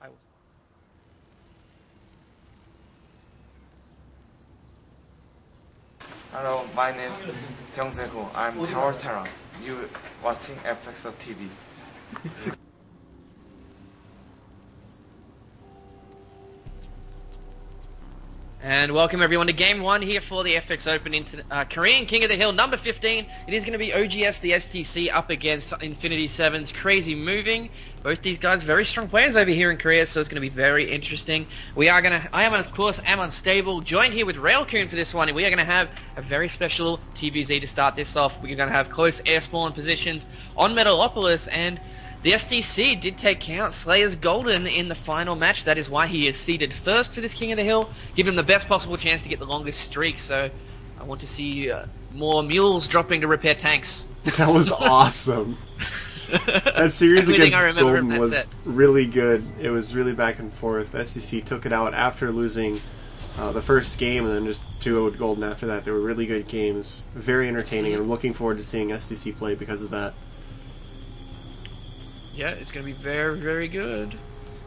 I will. Hello, my name is Byung Se-ho. I'm Tower Terra. You watching FX TV. And welcome everyone to Game 1 here for the FX Open into uh, Korean King of the Hill, number 15. It is going to be OGS, the STC, up against Infinity 7's Crazy Moving. Both these guys very strong players over here in Korea, so it's going to be very interesting. We are going to, I am of course, am unstable, joined here with Railcoon for this one, and we are going to have a very special TVZ to start this off. We're going to have close air spawn positions on Metalopolis, and the STC did take count Slayer's Golden in the final match. That is why he is seeded first to this King of the Hill. Give him the best possible chance to get the longest streak. So I want to see uh, more mules dropping to repair tanks. That was awesome. that series Everything against Golden was set. really good. It was really back and forth. STC took it out after losing uh, the first game and then just 2 0 Golden after that. They were really good games. Very entertaining. Mm-hmm. I'm looking forward to seeing STC play because of that. Yeah, it's going to be very, very good.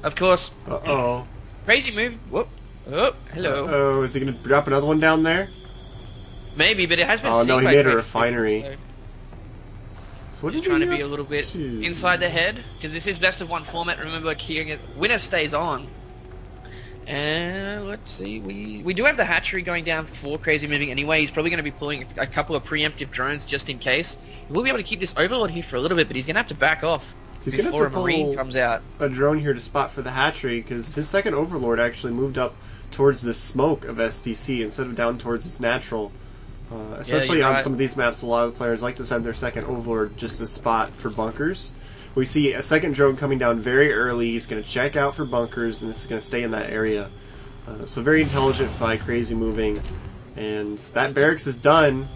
Of course, Uh oh. crazy move. Whoop. Oh, hello. Oh, is he going to drop another one down there? Maybe, but it has been Oh, no, he made a refinery. So So what is trying to be a little bit to? inside the head because this is best of one format. Remember, King, winner stays on. And let's see, we we do have the hatchery going down for Crazy Moving anyway. He's probably going to be pulling a couple of preemptive drones just in case. We'll be able to keep this Overlord here for a little bit, but he's going to have to back off He's gonna have to a Marine pull- comes out. a drone here to spot for the hatchery because his second overlord actually moved up towards the smoke of SDC instead of down towards its natural. Uh, especially you're on right. some of these maps, a lot of the players like to send their second overlord just to spot for bunkers. We see a second drone coming down very early. He's going to check out for bunkers, and this is going to stay in that area. Uh, so very intelligent by Crazy Moving, and that barracks is done.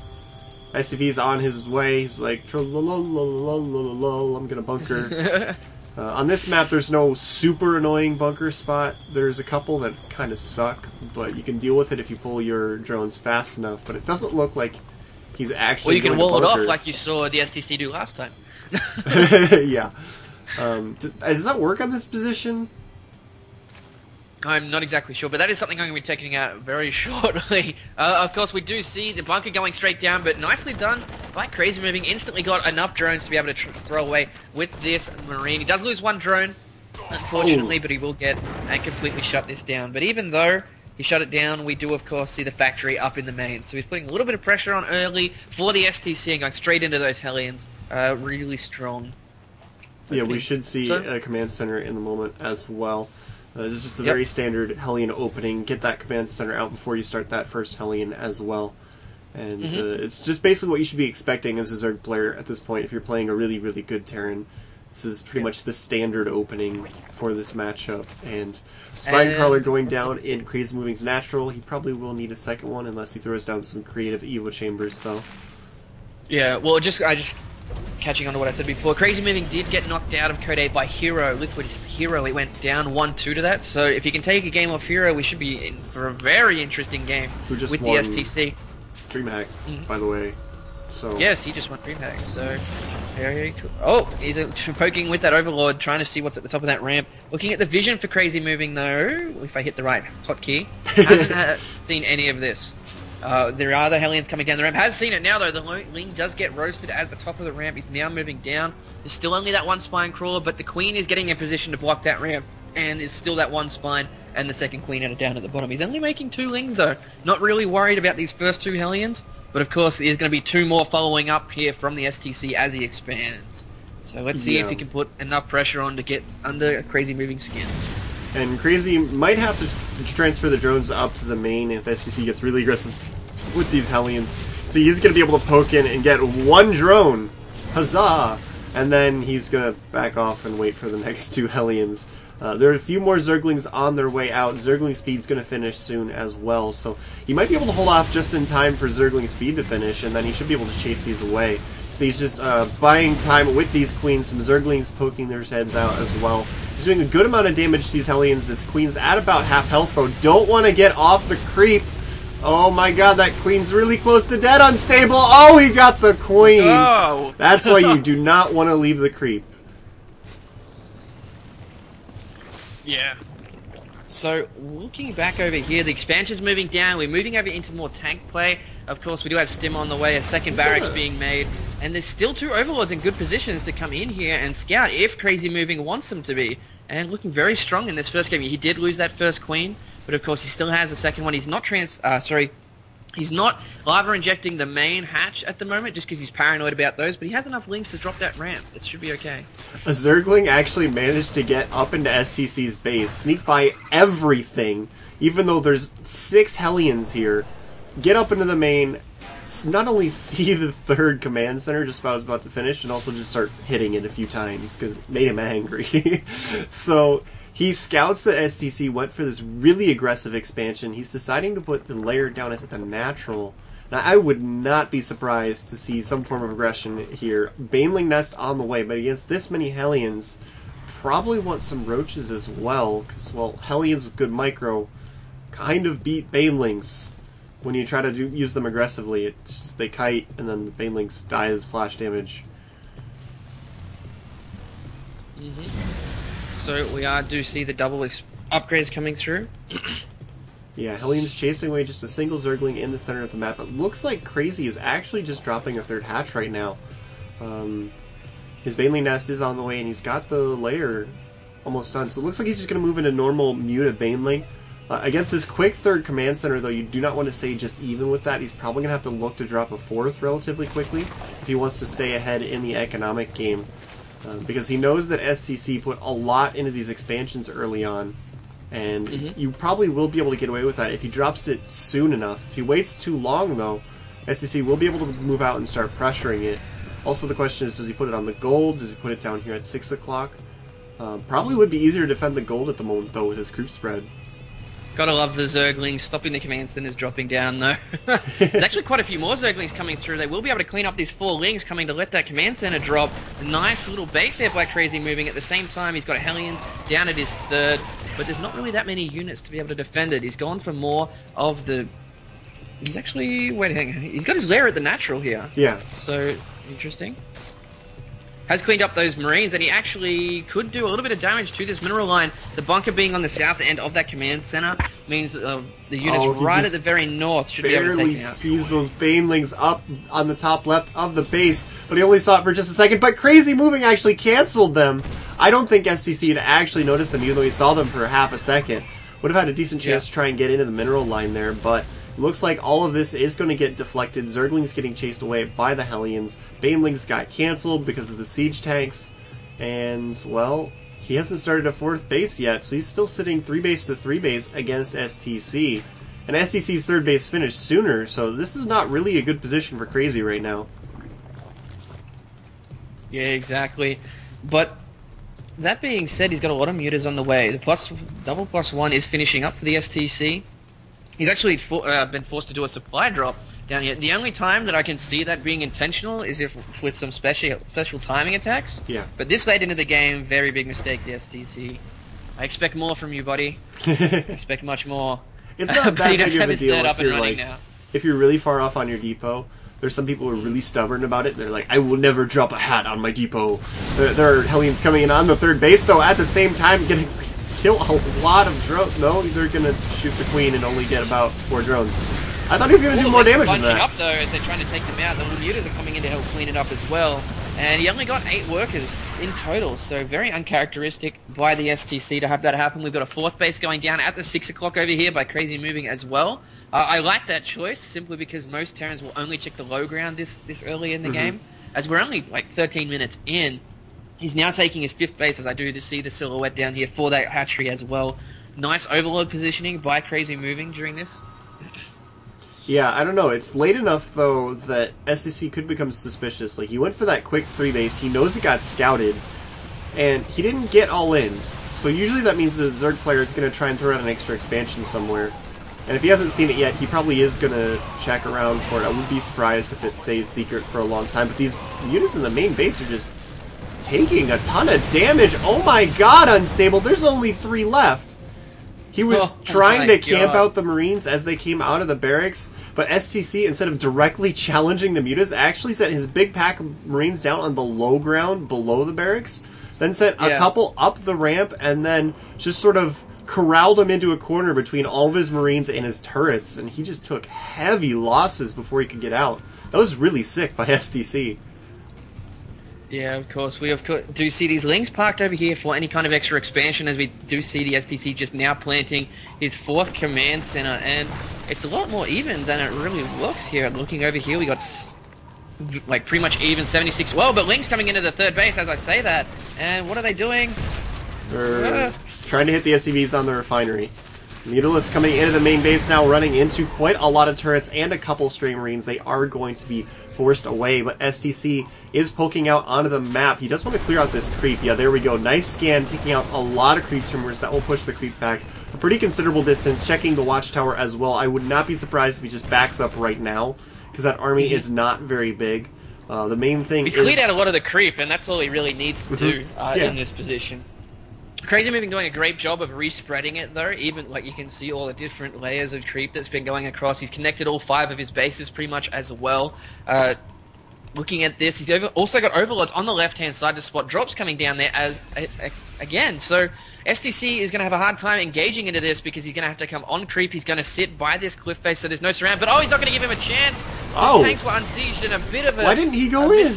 SCV's on his way. He's like, "Tra-la-la-la-la-la-la, I'm gonna bunker. Uh, on this map, there's no super annoying bunker spot. There's a couple that kind of suck, but you can deal with it if you pull your drones fast enough. But it doesn't look like he's actually. Well, you can wall it off like you saw the STC do last time. yeah. Um, does that work on this position? I'm not exactly sure, but that is something I'm going to be taking out very shortly. Uh, of course, we do see the bunker going straight down, but nicely done by Crazy Moving. Instantly got enough drones to be able to tr- throw away with this Marine. He does lose one drone, unfortunately, Oh. but he will get and completely shut this down. But even though he shut it down, we do, of course, see the factory up in the main. So he's putting a little bit of pressure on early for the STC and going straight into those Hellions. Uh, really strong. Yeah, we should see So- a command center in the moment as well. Uh, this is just a Yep. very standard Hellion opening. Get that command center out before you start that first Hellion as well. And Mhm. uh, it's just basically what you should be expecting as a Zerg player at this point if you're playing a really, really good Terran. This is pretty much the standard opening for this matchup. And Spine And- going down in Crazy Moving's natural. He probably will need a second one unless he throws down some creative Evo chambers, though. Yeah, well, just I just catching on to what I said before. Crazy Moving did get knocked out of Code A by Hero. Liquid Hero, he went down 1-2 to that. So if you can take a game off Hero, we should be in for a very interesting game Who just with won- the STC. DreamHack, Mhm. by the way. So Yes, he just won DreamHack, so very cool. Oh, he's poking with that Overlord, trying to see what's at the top of that ramp. Looking at the vision for Crazy Moving, though, if I hit the right hotkey, hasn't seen any of this. Uh, there are the Hellions coming down the ramp. Has seen it now, though. The Ling does get roasted at the top of the ramp. He's now moving down. There's still only that one Spine Crawler, but the Queen is getting in position to block that ramp. And there's still that one Spine and the second Queen at down at the bottom. He's only making two Lings, though. Not really worried about these first two Hellions. But of course, there's going to be two more following up here from the STC as he expands. So let's see if he can put enough pressure on to get under a Crazy Moving Skin. And Crazy might have to transfer the drones up to the main if STC gets really aggressive with these Hellions. So he's going to be able to poke in and get one drone. Huzzah! And then he's going to back off and wait for the next two Hellions. Uh, there are a few more Zerglings on their way out. Zergling Speed's going to finish soon as well, so he might be able to hold off just in time for Zergling Speed to finish, and then he should be able to chase these away. So he's just uh, buying time with these queens, some Zerglings poking their heads out as well. He's doing a good amount of damage to these Hellions. This queen's at about half health, though. Don't want to get off the creep. Oh my god, that queen's really close to dead, unstable. Oh, he got the queen. Oh! That's why you do not want to leave the creep. Yeah. So, looking back over here, the expansion's moving down. We're moving over into more tank play. Of course, we do have Stim on the way, a second barracks being made. And there's still two Overlords in good positions to come in here and scout if Crazy Moving wants them to be. And looking very strong in this first game. He did lose that first Queen, but of course he still has the second one. He's not trans... Uh, sorry, He's not larva injecting the main hatch at the moment just because he's paranoid about those, but he has enough lings to drop that ramp. It should be okay. A Zergling actually managed to get up into STC's base, sneak by everything, even though there's six Hellions here, get up into the main, not only see the third command center just about was about to finish, and also just start hitting it a few times because it made him angry. so he scouts that STC went for this really aggressive expansion. He's deciding to put the lair down at the natural. Now, I would not be surprised to see some form of aggression here. Baneling Nest on the way, but against this many Hellions, probably want some Roaches as well, because, well, Hellions with good micro kind of beat Banelings when you try to do, use them aggressively. It's just they kite, and then the Banelings die as splash damage. Mm-hmm. So we are do see the double upgrades coming through. yeah, Hellions chasing away just a single Zergling in the center of the map. It looks like Crazy is actually just dropping a third hatch right now. Um, his Baneling Nest is on the way, and he's got the lair almost done. So it looks like he's just going to move into normal muted Baneling. Uh, against this quick third command center, though, you do not want to stay just even with that. He's probably going to have to look to drop a fourth relatively quickly if he wants to stay ahead in the economic game. Uh, because he knows that STC put a lot into these expansions early on, and Mhm. you probably will be able to get away with that if he drops it soon enough. If he waits too long, though, STC will be able to move out and start pressuring it. Also, the question is, does he put it on the gold? Does he put it down here at 6 o'clock? Um, probably would be easier to defend the gold at the moment, though, with his group spread. Gotta love the Zerglings stopping the command centers dropping down though. There's actually quite a few more Zerglings coming through. They will be able to clean up these four lings coming to let that command center drop. Nice little bait there by Crazy moving. At the same time, he's got Hellions down at his third, but there's not really that many units to be able to defend it. He's gone for more of the. He's actually wait, hang on. He's got his lair at the natural here. Yeah, So interesting. Has cleaned up those marines, and he actually could do a little bit of damage to this mineral line. The bunker being on the south end of that command center means that uh, the units Oh, right at the very north should be able to barely take sees those Banelings up on the top left of the base, but he only saw it for just a second. But Crazy Moving actually canceled them. I don't think STC had actually noticed them, even though he saw them for half a second. Would have had a decent chance Yeah. to try and get into the mineral line there, but looks like all of this is going to get deflected. Zergling's getting chased away by the Hellions. Banelings got canceled because of the siege tanks, and well. He hasn't started a fourth base yet, so he's still sitting three base to three base against STC. And STC's third base finished sooner, so this is not really a good position for Crazy right now. Yeah, exactly. But that being said, he's got a lot of mutas on the way. The plus double plus one is finishing up for the STC. He's actually for, uh, been forced to do a supply drop down here. The only time that I can see that being intentional is if with some special special timing attacks. Yeah. But this late into the game, very big mistake, the STC. I expect more from you, buddy. Expect much more. it's not that big of a deal if you're like now. if you're really far off on your depot. There's some people who are really stubborn about it. They're like, I will never drop a hat on my depot. There, there are Hellions coming in on the third base, though. At the same time, getting kill a lot of drones. No, they're gonna shoot the queen and only get about four drones. I thought he was gonna do more damage than that. up though as they're trying to take them out. The Lemutas are coming in to help clean it up as well. And he only got eight workers in total, so very uncharacteristic by the STC to have that happen. We've got a fourth base going down at the six o'clock over here by Crazy Moving as well. Uh, I like that choice simply because most Terrans will only check the low ground this this early in the Mhm. game, as we're only like 13 minutes in. He's now taking his fifth base, as I do to see the silhouette down here for that hatchery as well. Nice overlord positioning by Crazy Moving during this. Yeah, I don't know. It's late enough though that STC could become suspicious. Like he went for that quick three base. He knows it got scouted, and he didn't get all in. So usually that means the Zerg player is going to try and throw out an extra expansion somewhere. And if he hasn't seen it yet, he probably is going to check around for it. I wouldn't be surprised if it stays secret for a long time. But these units in the main base are just taking a ton of damage. Oh my god, unstable. There's only three left. He was Oh trying to camp out the Marines as they came out of the barracks, but STC, instead of directly challenging the mutas, actually sent his big pack of Marines down on the low ground below the barracks then sent a Yeah. couple up the ramp, and then just sort of corralled him into a corner between all of his Marines and his turrets, and he just took heavy losses before he could get out. That was really sick by STC. Yeah, of course. We of course do see these lings parked over here for any kind of extra expansion, as we do see the STC just now planting his fourth command center, and it's a lot more even than it really looks here. Looking over here, we got s- like pretty much even 76. Well, but lings coming into the third base as I say that, and what are they doing? They're Ah. trying to hit the SCVs on the refinery. Mutalisk coming into the main base now, running into quite a lot of turrets and a couple stray marines. They are going to be forced away, but STC is poking out onto the map. He does want to clear out this creep. Yeah, there we go. Nice scan, taking out a lot of creep tumors. That will push the creep back a pretty considerable distance. Checking the watchtower as well. I would not be surprised if he just backs up right now, because that army is not very big. Uh, the main thing He's is... cleared out a lot of the creep, and that's all he really needs to do Mhm. uh, Yeah. in this position. Crazy Moving doing a great job of respreading it though, even like you can see all the different layers of creep that's been going across. He's connected all five of his bases pretty much as well. Uh, looking at this, he's over, also got overlords on the left hand side to spot drops coming down there as again. So STC is going to have a hard time engaging into this because he's going to have to come on creep. He's going to sit by this cliff face, so there's no surround. But oh, he's not going to give him a chance. Oh. Tanks were unsieged and a bit of a. Why didn't he go in?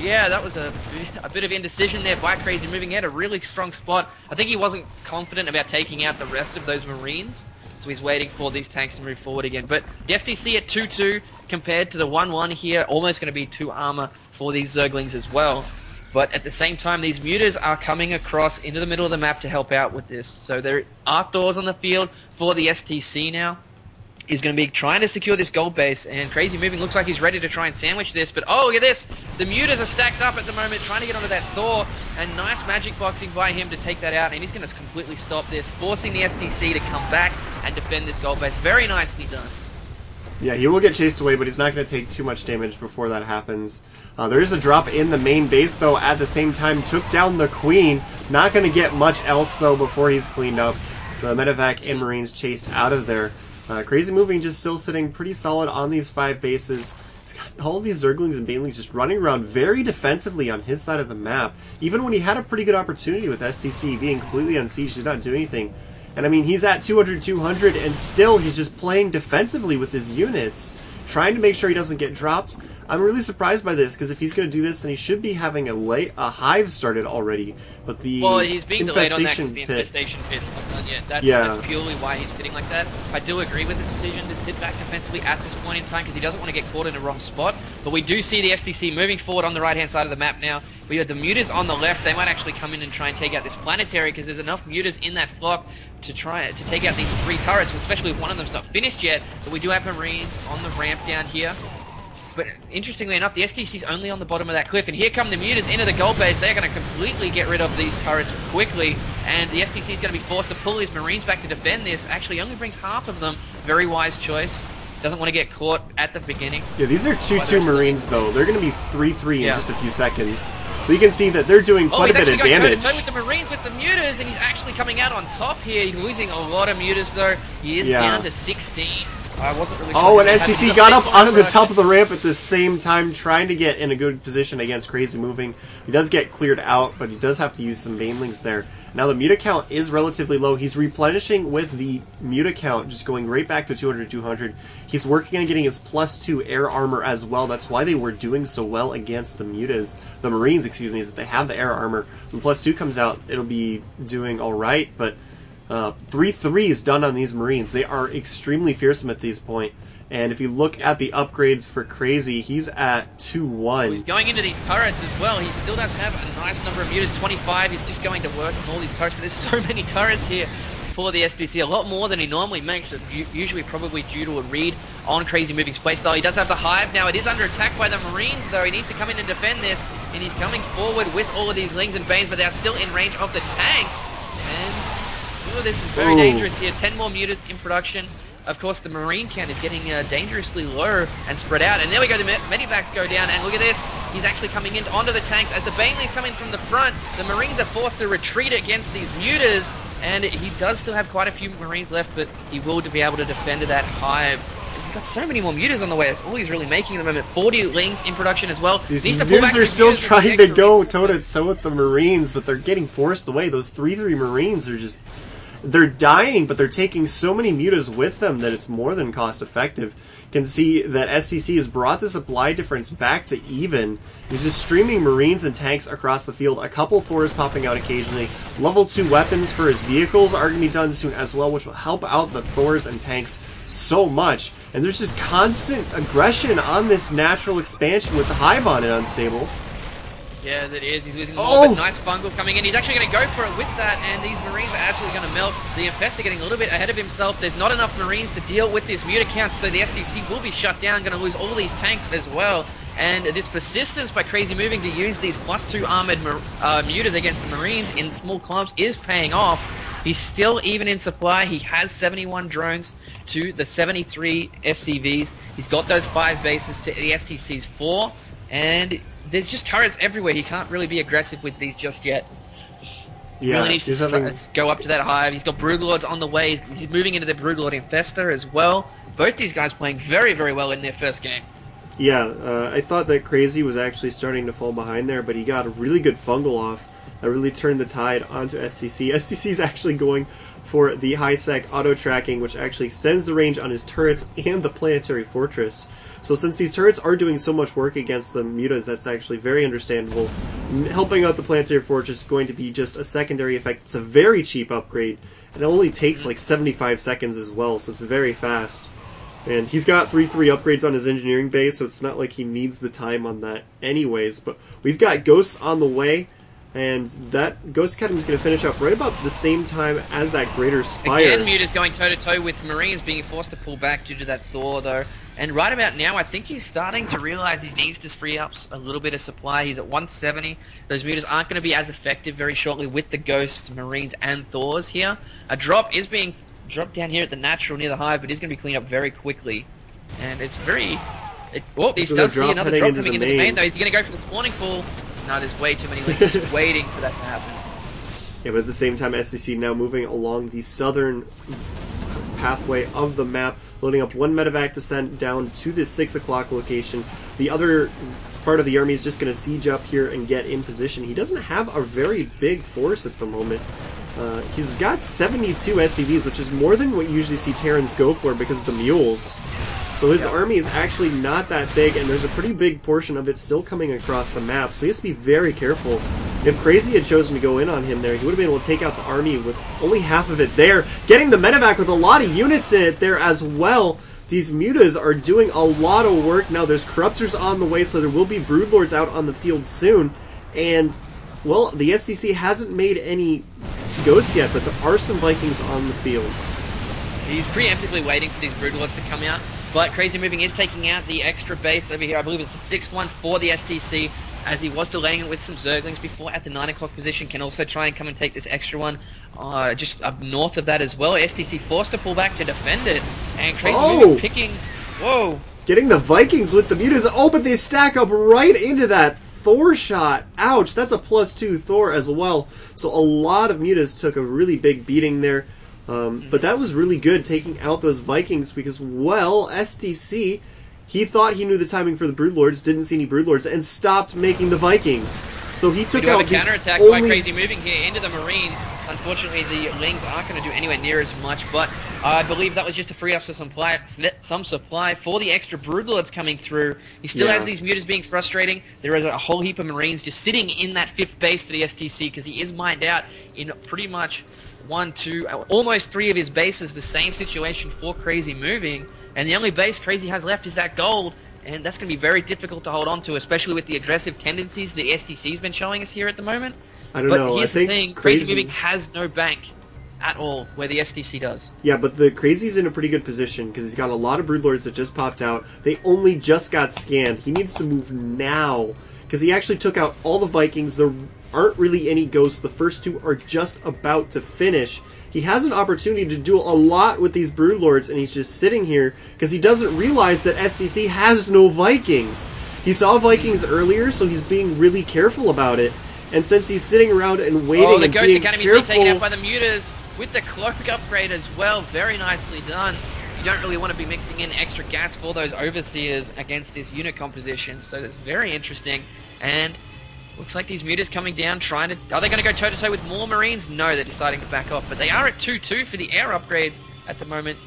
Yeah, that was a, a bit of indecision there by Crazy Moving. He a really strong spot. I think he wasn't confident about taking out the rest of those Marines, so he's waiting for these tanks to move forward again. But the STC at 2-2 compared to the 1-1 here, almost going to be 2 armor for these Zerglings as well. But at the same time, these mutas are coming across into the middle of the map to help out with this. So there are Thors on the field for the STC now is going to be trying to secure this gold base, and Crazy Moving looks like he's ready to try and sandwich this, but oh, look at this! The Mutas are stacked up at the moment, trying to get onto that Thor, and nice magic boxing by him to take that out, and he's going to completely stop this, forcing the STC to come back and defend this gold base. Very nicely done. Yeah, he will get chased away, but he's not going to take too much damage before that happens. Uh, there is a drop in the main base, though, at the same time. Took down the Queen. Not going to get much else, though, before he's cleaned up. The Medevac and Marines chased out of there. Uh, Crazy Moving just still sitting pretty solid on these five bases. He's got all these Zerglings and Banelings just running around very defensively on his side of the map. Even when he had a pretty good opportunity with STC being completely unsieged, did not do anything. And I mean, he's at 200, 200, and still he's just playing defensively with his units, trying to make sure he doesn't get dropped. I'm really surprised by this because if he's going to do this, then he should be having a lay a hive started already. But the Well, he's being delayed on that infestation because the pit, infestation pit's not done yet. That's, Yeah. that's purely why he's sitting like that. I do agree with the decision to sit back defensively at this point in time because he doesn't want to get caught in the wrong spot. But we do see the STC moving forward on the right-hand side of the map now. We have the mutas on the left. They might actually come in and try and take out this planetary because there's enough mutas in that flock to try to take out these three turrets, especially if one of them's not finished yet. But we do have Marines on the ramp down here. But interestingly enough, the STC's only on the bottom of that cliff, and here come the mutas into the gold base. They're going to completely get rid of these turrets quickly, and the STC is going to be forced to pull his marines back to defend this. Actually, only brings half of them. Very wise choice. Doesn't want to get caught at the beginning. Yeah, these are 2-2 Marines, though. They're going to be 3-3 in Yeah. just a few seconds. So you can see that they're doing Oh, quite he's a bit of going damage. toe-to-toe with the marines with the mutas, and he's actually coming out on top here. He's losing a lot of mutas, though. He is Yeah. down to 16. I wasn't really Oh, and STC got up onto the uh, top of the ramp at the same time, trying to get in a good position against Crazy Moving. He does get cleared out, but he does have to use some Banelings there. Now the muta count is relatively low. He's replenishing with the muta count, just going right back to 200, 200. He's working on getting his plus two air armor as well. That's why they were doing so well against the mutas, the Marines, excuse me, is that they have the air armor. When plus two comes out, it'll be doing all right, but uh, three threes done on these Marines. They are extremely fearsome at this point. And if you look at the upgrades for Crazy, he's at 2-1. He's going into these turrets as well. He still does have a nice number of mutas, 25. He's just going to work on all these turrets, but there's so many turrets here for the STC, a lot more than he normally makes. Usually probably due to a read on Crazy Moving's playstyle. He does have the Hive now. It is under attack by the Marines, though. He needs to come in and defend this, and he's coming forward with all of these Lings and Banes, but they're still in range of the tanks. And this is very Ooh. dangerous here. 10 more mutas in production. Of course, the Marine count is getting uh, dangerously low and spread out. And there we go, the me- Medivacs go down. And look at this. He's actually coming in onto the tanks. As the Banelings come in from the front, the Marines are forced to retreat against these mutas. And he does still have quite a few Marines left, but he will to be able to defend that hive. he's got so many more mutas on the way. That's all he's really making at the moment. 40 lings in production as well. These Needs to pull back mutas are still mutas trying to go toe to toe with the Marines, but they're getting forced away. Those three three Marines are just they're dying, but they're taking so many mutas with them that it's more than cost effective. Can see that STC has brought the supply difference back to even. He's just streaming Marines and tanks across the field. A couple Thors popping out occasionally. Level 2 weapons for his vehicles are going to be done soon as well, which will help out the Thors and tanks so much. And there's just constant aggression on this natural expansion with the Hive on it unstable. Yeah, that is. He's losing Oh! more, but nice fungal coming in. He's actually going to go for it with that, and these Marines are actually going to melt. The Infestor getting a little bit ahead of himself. There's not enough Marines to deal with this muta count, so the STC will be shut down. Going to lose all these tanks as well. And this persistence by Crazy Moving to use these plus two armored uh, mutas against the Marines in small clumps is paying off. He's still even in supply. He has 71 drones to the 73 SCVs. He's got those five bases to the STC's four. And there's just turrets everywhere. He can't really be aggressive with these just yet. Yeah, really needs to he's str- having go up to that hive. He's got Broodlords on the way. He's moving into the Broodlord Infestor as well. Both these guys playing very, very well in their first game. Yeah, uh, I thought that Crazy was actually starting to fall behind there, but he got a really good fungal off that really turned the tide onto STC. STC is actually going for the Hi-Sec auto tracking, which actually extends the range on his turrets and the planetary fortress. So since these turrets are doing so much work against the mutas, that's actually very understandable. Helping out the planetary fortress is going to be just a secondary effect. It's a very cheap upgrade, and it only takes like 75 seconds as well, so it's very fast. And he's got 3 3 upgrades on his engineering base, so it's not like he needs the time on that, anyways. But we've got Ghosts on the way, and that Ghost Academy is going to finish up right about the same time as that Greater Spire. Again, Muta's going toe to toe with Marines, being forced to pull back due to that Thor, though. And right about now, I think he's starting to realize he needs to free up a little bit of supply. He's at 170. Those Mutas aren't going to be as effective very shortly with the Ghosts, Marines, and Thors here. A drop is being dropped down here at the natural near the hive, but is going to be cleaned up very quickly. And it's very... It, oh, he does see another drop into coming into the main. though. He's going to go for the spawning pool. No, there's way too many lings just waiting for that to happen. Yeah, but at the same time, STC now moving along the southern pathway of the map, loading up one medevac to send down to this 6 o'clock location. The other part of the army is just going to siege up here and get in position. He doesn't have a very big force at the moment. Uh, he's got 72 SCVs, which is more than what you usually see Terrans go for because of the mules. So his Yeah. army is actually not that big, and there's a pretty big portion of it still coming across the map, so he has to be very careful. If Crazy had chosen to go in on him there, he would have been able to take out the army with only half of it there. Getting the medevac with a lot of units in it there as well. These mutas are doing a lot of work now. There's corruptors on the way, so there will be broodlords out on the field soon. And, well, the STC hasn't made any ghosts yet, but there are some Vikings on the field. He's preemptively waiting for these Broodlords to come out, but Crazy Moving is taking out the extra base over here. I believe it's the 6-1 for the STC, as he was delaying it with some Zerglings before at the 9 o'clock position. Can also try and come and take this extra one uh, just up north of that as well. STC forced to pull back to defend it, and Crazy Oh! Picking... Whoa! Getting the Vikings with the mutas. Oh, but they stack up right into that Thor shot. Ouch, that's a plus two Thor as well. So a lot of mutas took a really big beating there. Um, but that was really good taking out those Vikings because, well, STC, he thought he knew the timing for the Broodlords, didn't see any Broodlords, and stopped making the Vikings. So he took do have out a the counterattack only... by Crazy Moving here into the Marines. Unfortunately, the Lings aren't going to do anywhere near as much, but I believe that was just to free up some supply, some supply for the extra Broodlords coming through. He still Yeah. has these mutas being frustrating. There is a whole heap of Marines just sitting in that fifth base for the STC because he is mined out in pretty much one, two, almost three of his bases. The same situation for Crazy Moving, and the only base Crazy has left is that gold. And that's going to be very difficult to hold on to, especially with the aggressive tendencies the STC's been showing us here at the moment. I don't but know. here's I think the thing: Crazy, Crazy Moving has no bank at all, where the STC does. Yeah, but the Crazy's in a pretty good position because he's got a lot of Broodlords that just popped out. They only just got scanned. He needs to move now because he actually took out all the Vikings. There aren't really any ghosts. The first two are just about to finish. He has an opportunity to do a lot with these Broodlords, and he's just sitting here because he doesn't realize that STC has no Vikings. He saw Vikings earlier, so he's being really careful about it. And since he's sitting around and oh, waiting oh, the and Ghost being Academy's careful, being taken out by the Mutas with the cloak upgrade as well. Very nicely done. you don't really want to be mixing in extra gas for those overseers against this unit composition. So that's very interesting. And looks like these mutas coming down, trying to... Are they going to go toe-to-toe with more Marines? No, they're deciding to back off. But they are at 2-2 for the air upgrades at the moment.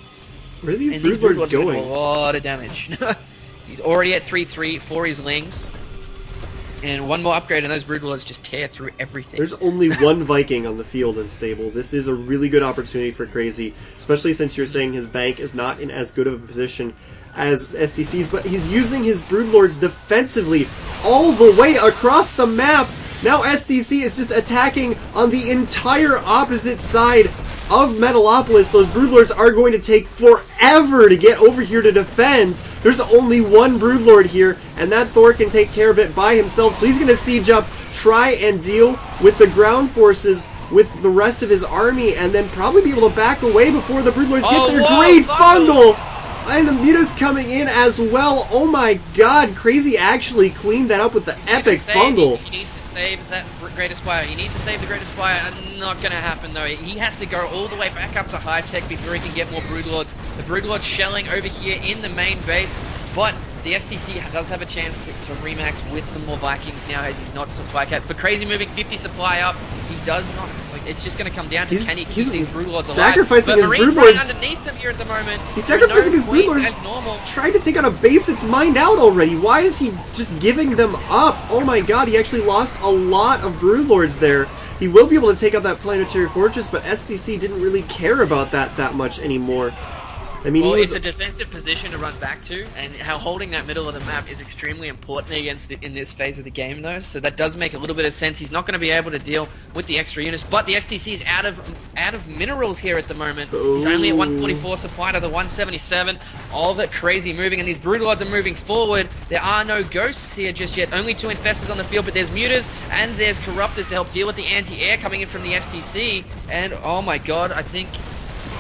Where are these And Broodlords going? a lot of damage. He's already at 3-3 for his Lings. And one more upgrade and those Broodlords just tear through everything. There's only one Viking on the field unstable. This is a really good opportunity for Crazy, especially since you're saying his bank is not in as good of a position as STC's, but he's using his Broodlords defensively all the way across the map. Now STC is just attacking on the entire opposite side of Metalopolis. Those Broodlords are going to take forever to get over here to defend. There's only one Broodlord here, and that Thor can take care of it by himself. So he's going to siege up, try and deal with the ground forces with the rest of his army, and then probably be able to back away before the Broodlords Oh, get their great Fungal! And the Muta's coming in as well. Oh my god, Crazy actually cleaned that up with the epic Save- Fungal. He, he needs to save that Greater Spire. He needs to save the Greater Spire. Uh, not going to happen though. He has to go all the way back up to high tech before he can get more Broodlords. The Broodlords shelling over here in the main base, but the STC does have a chance to, to remax with some more Vikings now as he's not supply cap. But Crazy moving 50 supply up, he does not. It's just going to come down to He's- can he keep these Broodlords sacrificing alive. But his Broodlords. underneath them here at the moment. He's sacrificing his Broodlords. Trying to take out a base that's mined out already. Why is he just giving them up? Oh my god, he actually lost a lot of Broodlords there. He will be able to take out that planetary fortress, but STC didn't really care about that that much anymore. I mean, Well, was it's a defensive position to run back to, and how holding that middle of the map is extremely important against the, in this phase of the game, though. So that does make a little bit of sense. He's not going to be able to deal with the extra units, but the STC is out of out of minerals here at the moment. He's only at 144 supply to the 177. All of it crazy moving, and these Broodlords are moving forward. There are no ghosts here just yet. Only two infestors on the field, but there's mutas and there's corruptors to help deal with the anti-air coming in from the STC. And oh my god, I think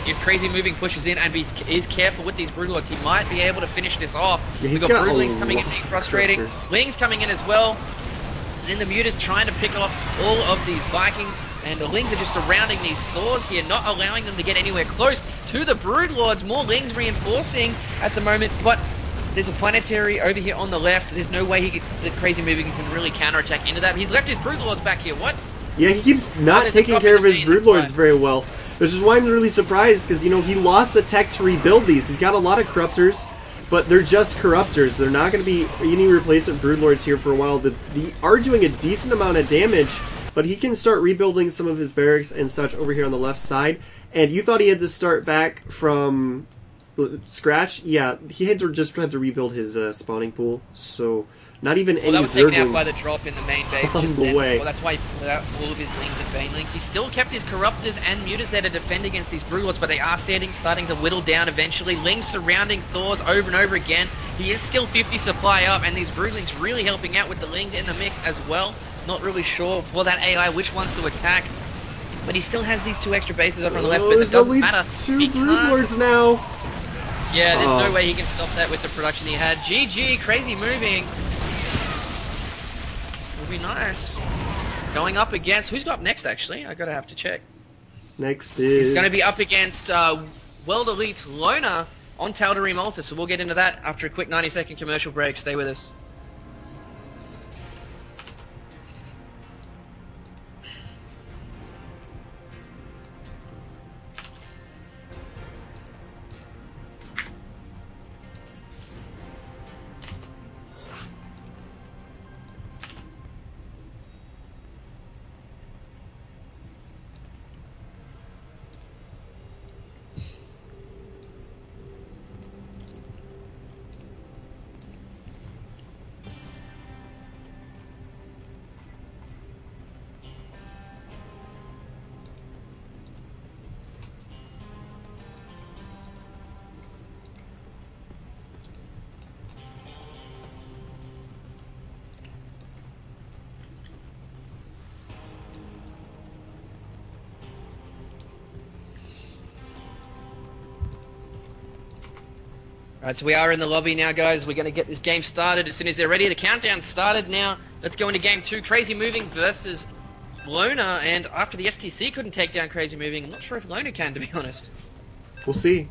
if Crazy Moving pushes in and is, is careful with these Broodlords, he might be able to finish this off. Yeah, he's We've got got Broodlings coming in, lot being of frustrating. characters. Lings coming in as well. And then the Muta's trying to pick off all of these Vikings. And the Lings are just surrounding these Thors here, not allowing them to get anywhere close to the Broodlords. More Lings reinforcing at the moment, but there's a planetary over here on the left. There's no way he could, the Crazy Moving can really counterattack into that. He's left his Broodlords back here. What? Yeah, he keeps not taking care of his Broodlords very well. Which is why I'm really surprised, because, you know, he lost the tech to rebuild these. He's got a lot of Corruptors, but they're just Corruptors. They're not going to be any replacement Broodlords here for a while. The, the are doing a decent amount of damage, but he can start rebuilding some of his barracks and such over here on the left side. And you thought he had to start back from uh, scratch? Yeah, he had to just had to rebuild his uh, spawning pool, so not even Well, any that was taken out by the drop in the main base. On the then. way. Well, that's why he pulled out all of his Lings and Banelings. He still kept his Corruptors and mutas there to defend against these Broodlords, but they are standing, starting to whittle down eventually. Lings surrounding Thors over and over again. He is still 50 supply up, and these Broodlings really helping out with the Lings in the mix as well. Not really sure for that AI which ones to attack. But he still has these two extra bases up on the left, Oh, but it doesn't matter. two Broodlords now. Yeah, there's Oh. no way he can stop that with the production he had. GG, crazy moving. Be nice. Going up against who's got up next? Actually, I gotta have to check. Next is He's going to be up against uh, World Elite's Loner on Tal'Darim Altar, so we'll get into that after a quick 90 second commercial break. Stay with us. Alright, so we are in the lobby now, guys. We're going to get this game started as soon as they're ready. The countdown started now. Let's go into game two. Crazy Moving versus Loner. And after the STC couldn't take down Crazy Moving, I'm not sure if Loner can, to be honest. We'll see.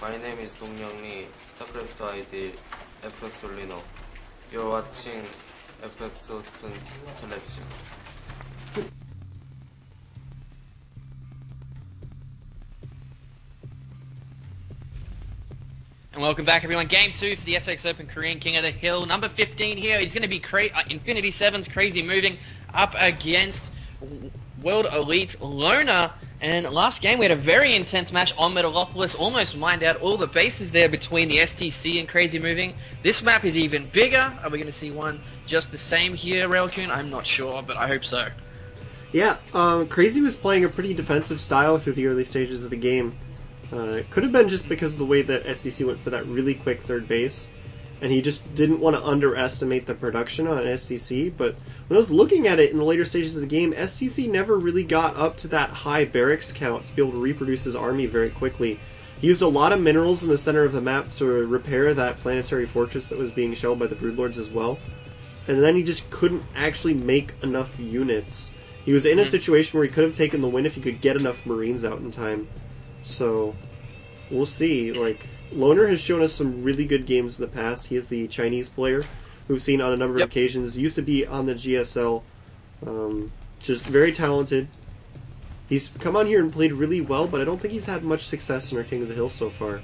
My name is Dong Young Lee, StarCraft ID FX Olino. You're watching FX Open Television. And welcome back, everyone. Game two for the FX Open Korean King of the Hill. Number 15 here. He's going to be cra- uh, Infinity 7's crazy moving up against World Elite Loner. And last game we had a very intense match on Metalopolis. Almost mined out all the bases there between the STC and crazy moving. This map is even bigger. Are we going to see one just the same here, Railcoon? I'm not sure, but I hope so. Yeah, um, Crazy was playing a pretty defensive style through the early stages of the game. Uh, it could have been just because of the way that STC went for that really quick third base, and he just didn't want to underestimate the production on STC. But when I was looking at it in the later stages of the game, STC never really got up to that high barracks count to be able to reproduce his army very quickly. He used a lot of minerals in the center of the map to repair that planetary fortress that was being shelled by the Broodlords as well. And then he just couldn't actually make enough units. He was in a hmm. situation where he could have taken the win if he could get enough Marines out in time. So, we'll see. Like, Loner has shown us some really good games in the past. He is the Chinese player who we've seen on a number Yep. of occasions. Used to be on the GSL. Um, just very talented. He's come on here and played really well, but I don't think he's had much success in our King of the Hill so far.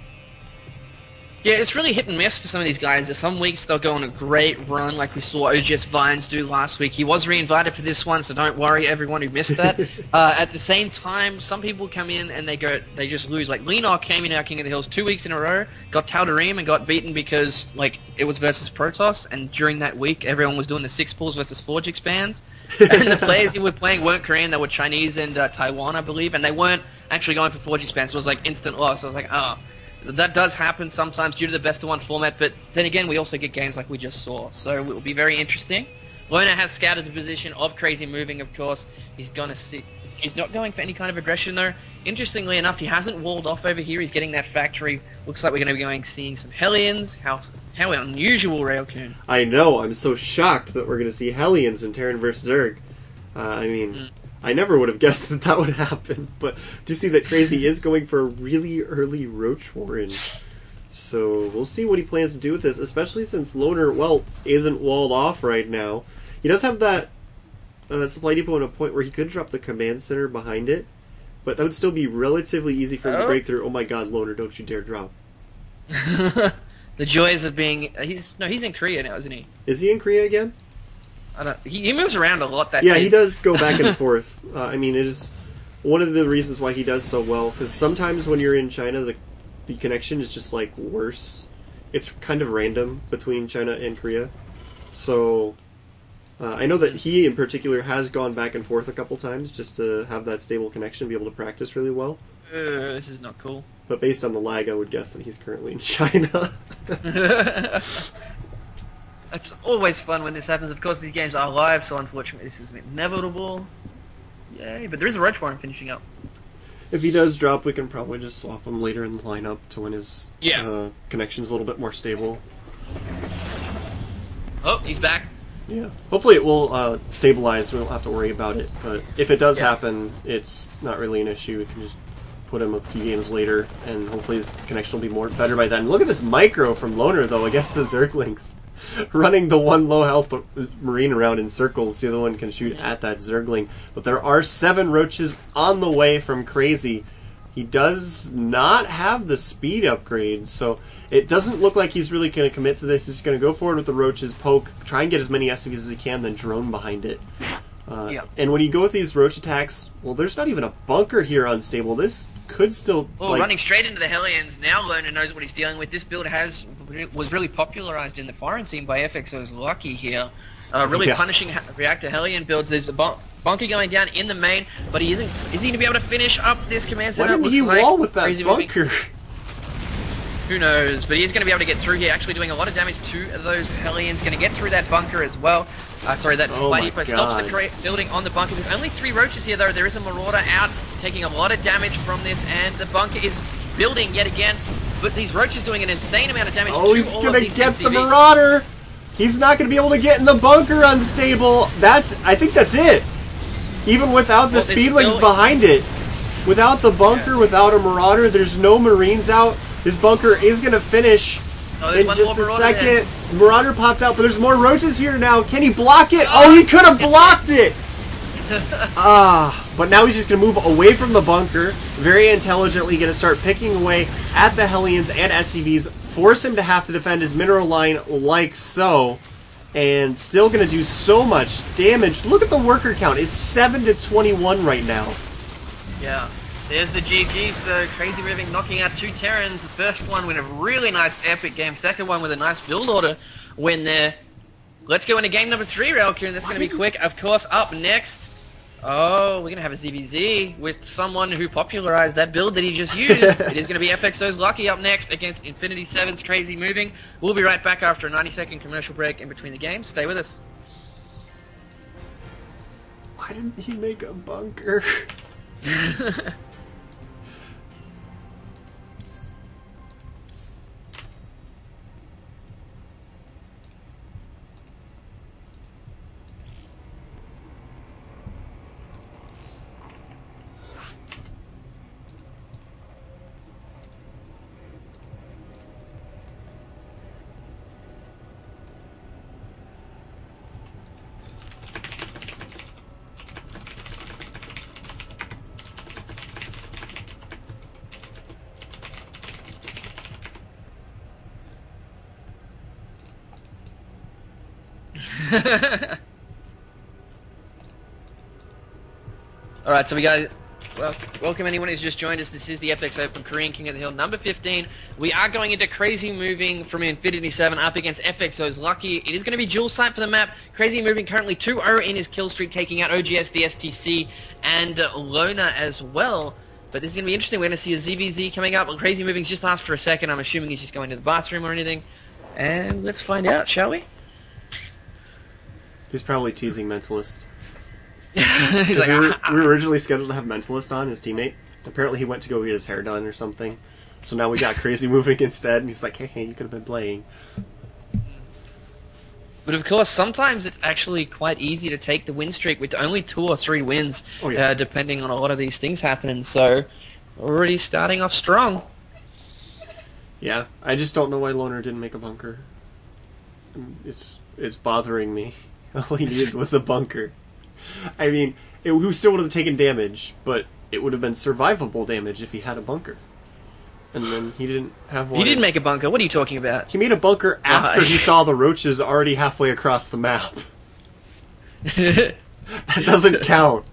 Yeah, it's really hit and miss for some of these guys. Some weeks they'll go on a great run, like we saw OGS Vines do last week. He was reinvited for this one, so don't worry, everyone who missed that. uh, at the same time, some people come in and they go, they just lose. Like Lenok came in our King of the Hills two weeks in a row, got Tal'Darim and got beaten because like it was versus Protoss, and during that week everyone was doing the six pulls versus Forge expands. and the players he was playing weren't Korean, they were Chinese and uh, Taiwan, I believe, and they weren't actually going for Forge expands. So it was like instant loss. I was like, oh. That does happen sometimes due to the best of one format, but then again, we also get games like we just saw, so it will be very interesting. Loner has scouted the position of Crazy Moving, of course. He's gonna see. He's not going for any kind of aggression though. Interestingly enough, he hasn't walled off over here. He's getting that factory. Looks like we're going to be going seeing some Hellions. How how unusual, Railcoon. I know. I'm so shocked that we're going to see Hellions in Terran versus Zerg. Uh, I mean, Mm. I never would have guessed that that would happen. But to see that Crazy is going for a really early Roach Warren. So we'll see what he plans to do with this, especially since Loner, well, isn't walled off right now. He does have that uh, supply depot at a point where he could drop the command center behind it, but that would still be relatively easy for him to Oh. break through. Oh my god, Loner, don't you dare drop. the joys of being. uh, He's no, he's in Korea now, isn't he? Is he in Korea again? I don't. He, he moves around a lot. That Yeah, he does go back and forth. Uh, I mean, it is one of the reasons why he does so well. Because sometimes when you're in China, the the connection is just like worse. It's kind of random between China and Korea. So uh, I know that he, in particular, has gone back and forth a couple times just to have that stable connection, be able to practice really well. Uh, this is not cool. But based on the lag, I would guess that he's currently in China. It's always fun when this happens. Of course, these games are live, so unfortunately, this is inevitable. Yay! But there is a Roach Warren finishing up. if he does drop, we can probably just swap him later in the lineup to when his Yeah. uh, connection's a little bit more stable. Oh, he's back. Yeah. Hopefully it will uh, stabilize. We don't have to worry about it. But if it does Yeah. happen, it's not really an issue. We can just put him a few games later, and hopefully his connection will be more better by then. Look at this micro from Loner though against the Zerglings, running the one low health marine around in circles. The other one can shoot at that Zergling. But there are seven roaches on the way from Crazy. He does not have the speed upgrade, so it doesn't look like he's really going to commit to this. He's going to go forward with the roaches, poke, try and get as many SVs as he can, then drone behind it. Uh, Yeah. And when you go with these roach attacks, well, there's not even a bunker here unstable. This could still Oh, like, running straight into the Hellions. Now Loner knows what he's dealing with. This build has was really popularized in the foreign scene by FXO's Lucky here. Uh, really Yeah. punishing ha- reactor Hellion builds. There's the bun- bunker going down in the main, but he isn't. Is he going to be able to finish up this command Why center? didn't Looks he like wall with that moving- bunker? Who knows? But he's going to be able to get through here, actually doing a lot of damage to those Hellions. Going to get through that bunker as well. Uh, sorry, that Oh supply my stops the cra- building on the bunker. There's only three roaches here, though. There is a Marauder out, taking a lot of damage from this, and the bunker is building yet again. But these roaches doing an insane amount of damage Oh, he's gonna get the Marauder. He's not gonna be able to get in the bunker unstable. That's. I think that's it. Even without the Well, speedlings behind it, without the bunker, Yeah. without a Marauder, there's no Marines out. This bunker is going to finish Oh, in just a second. Marauder popped out, but there's more roaches here now. Can he block it? Oh, he oh! could have blocked it! Ah, but now he's just going to move away from the bunker, very intelligently going to start picking away at the Hellions and SCVs, force him to have to defend his mineral line like so, and still going to do so much damage. Look at the worker count. It's 7 to 21 right now. Yeah. There's the GG, so Crazy Moving knocking out two Terrans. The first one with a really nice epic game. Second one with a nice build order win there. Let's go into game number three, Railkun. That's going to be quick. Of course, up next. Oh, we're going to have a ZVZ with someone who popularized that build that he just used. it is going to be FXO's Lucky up next against Infinity 7's Crazy Moving. We'll be right back after a 90 second commercial break in between the games. Stay with us. Why didn't he make a bunker? Alright, so we got... Well, welcome anyone who's just joined us. This is the FX Open Korean King of the Hill number 15. We are going into Crazy Moving from Infinity 7 up against FXO's Lucky. It is going to be dual sight for the map. Crazy Moving currently 2-0 in his kill streak, taking out OGS, the STC, and uh, Loner as well. But this is going to be interesting. We're going to see a ZVZ coming up. Well, Crazy Moving's just asked for a second. I'm assuming he's just going to the bathroom or anything. And let's find out, shall we? He's probably teasing Mentalist. He's 'Cause like, we, were, "Ah, we were originally scheduled to have Mentalist on, his teammate. Apparently he went to go get his hair done or something. So now we got Crazy Moving instead, and he's like, hey, hey, you could have been playing. But of course, sometimes it's actually quite easy to take the win streak with only two or three wins, Oh, yeah. uh, depending on a lot of these things happening. So, already starting off strong. Yeah, I just don't know why Loner didn't make a bunker. Um, It's it's bothering me. All he needed was a bunker. I mean, it, he still would have taken damage, but it would have been survivable damage if he had a bunker. And then he didn't have one. He didn't make a bunker. What are you talking about? He made a bunker uh, after Why? he saw the roaches already halfway across the map. That doesn't count.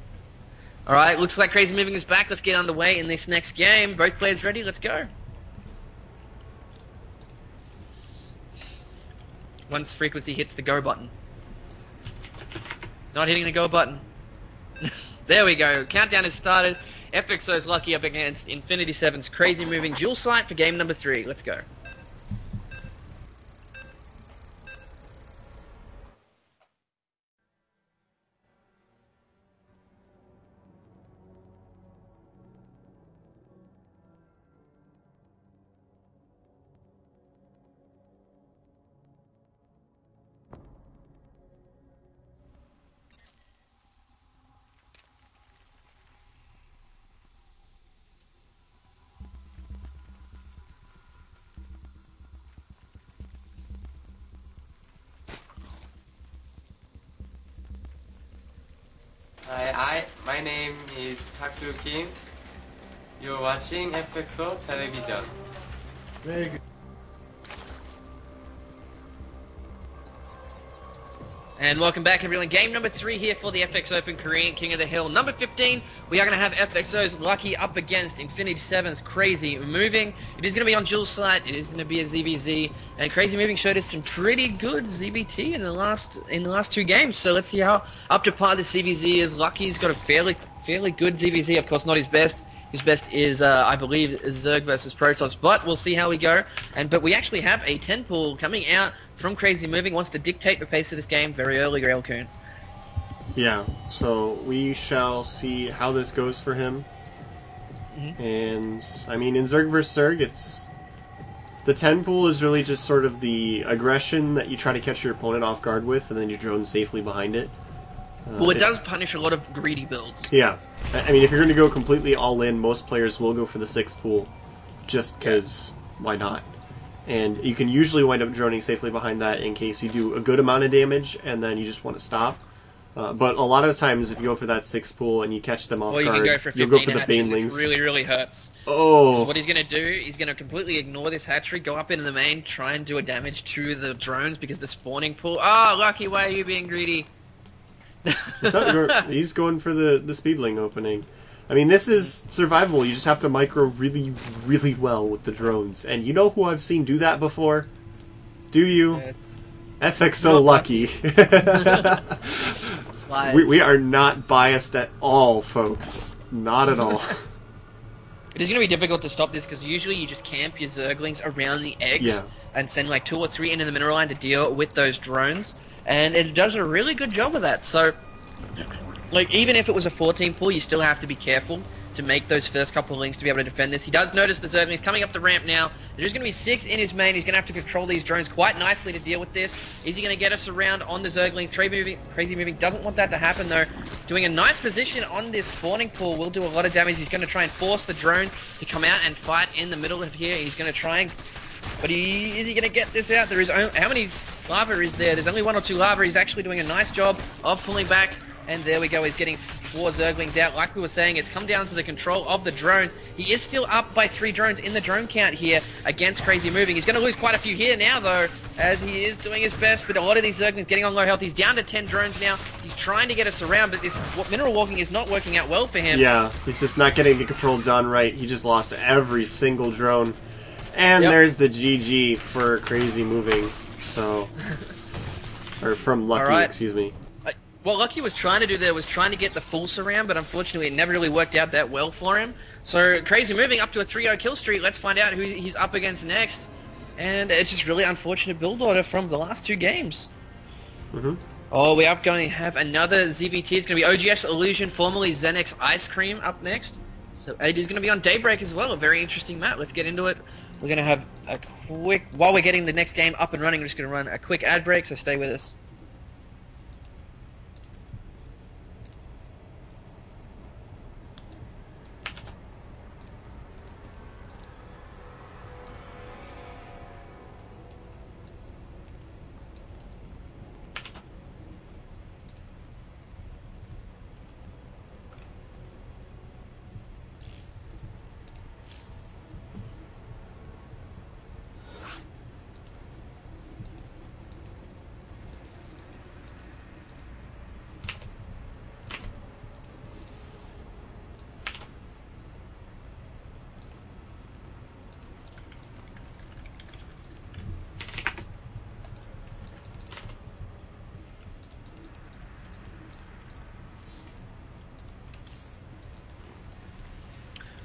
All right, looks like Crazy Moving is back. Let's get underway in this next game. Both players ready? Let's go. Once frequency hits the go button. Not hitting the go button. there we go. Countdown has started. FXO's lucky up against Infinity 7's Crazy Moving dual sight for game number three. Let's go. Taksu Kim. You're watching FXO television. Very good. And welcome back everyone. Game number three here for the FX Open Korean King of the Hill. Number 15, we are going to have FXO's Lucky up against Infinity 7's Crazy Moving. It is going to be on dual sight. It is going to be a ZVZ. And Crazy Moving showed us some pretty good ZVT in the last in the last two games. So let's see how up to par the ZVZ is. Lucky's got a fairly fairly good ZVZ. Of course, not his best. His best is, uh, I believe, Zerg versus Protoss, but we'll see how we go. And but we actually have a 10 pool coming out from Crazy Moving. Wants to dictate the pace of this game very early, Railcoon. Yeah, so we shall see how this goes for him. And I mean, in Zerg versus Zerg, it's the ten pool is really just sort of the aggression that you try to catch your opponent off guard with, and then you drone safely behind it. Uh, Well, it does punish a lot of greedy builds. Yeah, I I mean, if you're going to go completely all in, most players will go for the six pool, just because why not? And you can usually wind up droning safely behind that in case you do a good amount of damage and then you just want to stop. Uh, but a lot of times, if you go for that six pool and you catch them off Or you guard, can go for you'll go for the hatchery, which banelings. really, really hurts. oh, What he's going to do, he's going to completely ignore this hatchery, go up into the main, try and do a damage to the drones because the spawning pool... Oh, Lucky, why are you being greedy? I thought you were- he's going for the the speedling opening. I mean, this is survival. You just have to micro really, really well with the drones. And you know who I've seen do that before? Do you? Uh, FXO not Lucky. Like, we, we are not biased at all, folks. Not at all. It is going to be difficult to stop this because usually you just camp your Zerglings around the eggs Yeah. and send like two or three into the mineral line to deal with those drones, and it does a really good job of that. So, like even if it was a 14 pool, you still have to be careful to make those first couple of links to be able to defend this. He does notice the Zerglings coming up the ramp now. There's going to be six in his main. He's going to have to control these drones quite nicely to deal with this. Is he going to get us around on the Zergling? Crazy moving, crazy moving doesn't want that to happen though. Doing a nice position on this spawning pool will do a lot of damage. He's going to try and force the drones to come out and fight in the middle of here. He's going to try and but he, is he going to get this out? There is only, how many larva is there? There's only one or two larva. He's actually doing a nice job of pulling back. And there we go. He's getting four Zerglings out. Like we were saying, it's come down to the control of the drones. He is still up by three drones in the drone count here against Crazy Moving. He's going to lose quite a few here now, though, as he is doing his best. But a lot of these Zerglings getting on low health. He's down to 10 drones now. He's trying to get us around, but this mineral walking is not working out well for him. yeah, he's just not getting the control done right. He just lost every single drone. And Yep. there's the GG for Crazy Moving. So. Or from Lucky, Alright. excuse me. Uh, What Lucky was trying to do there was trying to get the full surround, but unfortunately it never really worked out that well for him. So Crazy moving up to a 3-0 kill streak. Let's find out who he's up against next. And it's just really unfortunate build order from the last two games. hmm Oh, we are going to have another ZVT. It's going to be OGS Illusion, formerly Xenex Ice Cream, up next. So it is going to be on Daybreak as well. A very interesting map. Let's get into it. We're going to have a quick... While we're getting the next game up and running, we're just going to run a quick ad break, so stay with us.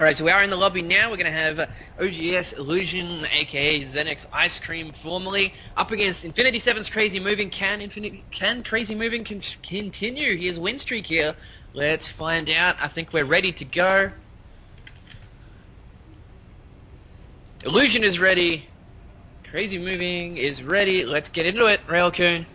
Alright, so we are in the lobby now. We're going to have uh, OGS Illusion, aka Xenex Ice Cream, formerly up against Infinity 7's Crazy Moving. Can Infinity, can Crazy Moving con- continue his win streak here? Let's find out. I think we're ready to go. Illusion is ready. Crazy Moving is ready. Let's get into it, Railcoon.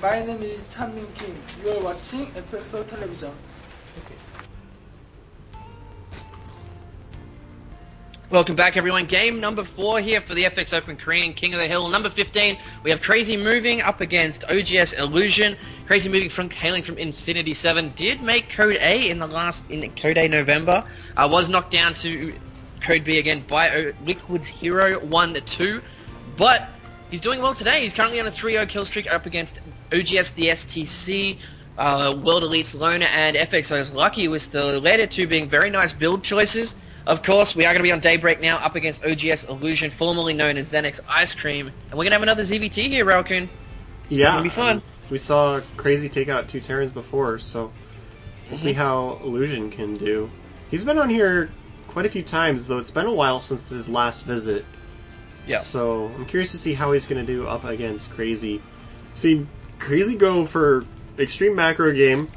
My name is Chanmin Kim. You are watching FXO television. Welcome back, everyone. Game number four here for the FX Open Korean King of the Hill. Number 15, we have Crazy Moving up against OGS Illusion. Crazy Moving from hailing from Infinity 7 did make Code A in the last in Code A November. Uh, was knocked down to Code B again by o- Liquid's Hero 1-2. But he's doing well today. He's currently on a 3-0 kill streak up against OGS the STC, uh, World Elites Loner, and FXO's Lucky with the latter two being very nice build choices. Of course, we are going to be on Daybreak now up against OGS Illusion, formerly known as Xenix Ice Cream. And we're going to have another ZVT here, Ralkun. Yeah, Gonna be fun. We saw Crazy take out two Terrans before, so we'll see Mm-hmm. how Illusion can do. He's been on here quite a few times, though it's been a while since his last visit. Yeah. So I'm curious to see how he's going to do up against Crazy. See, Crazy go for extreme macro game,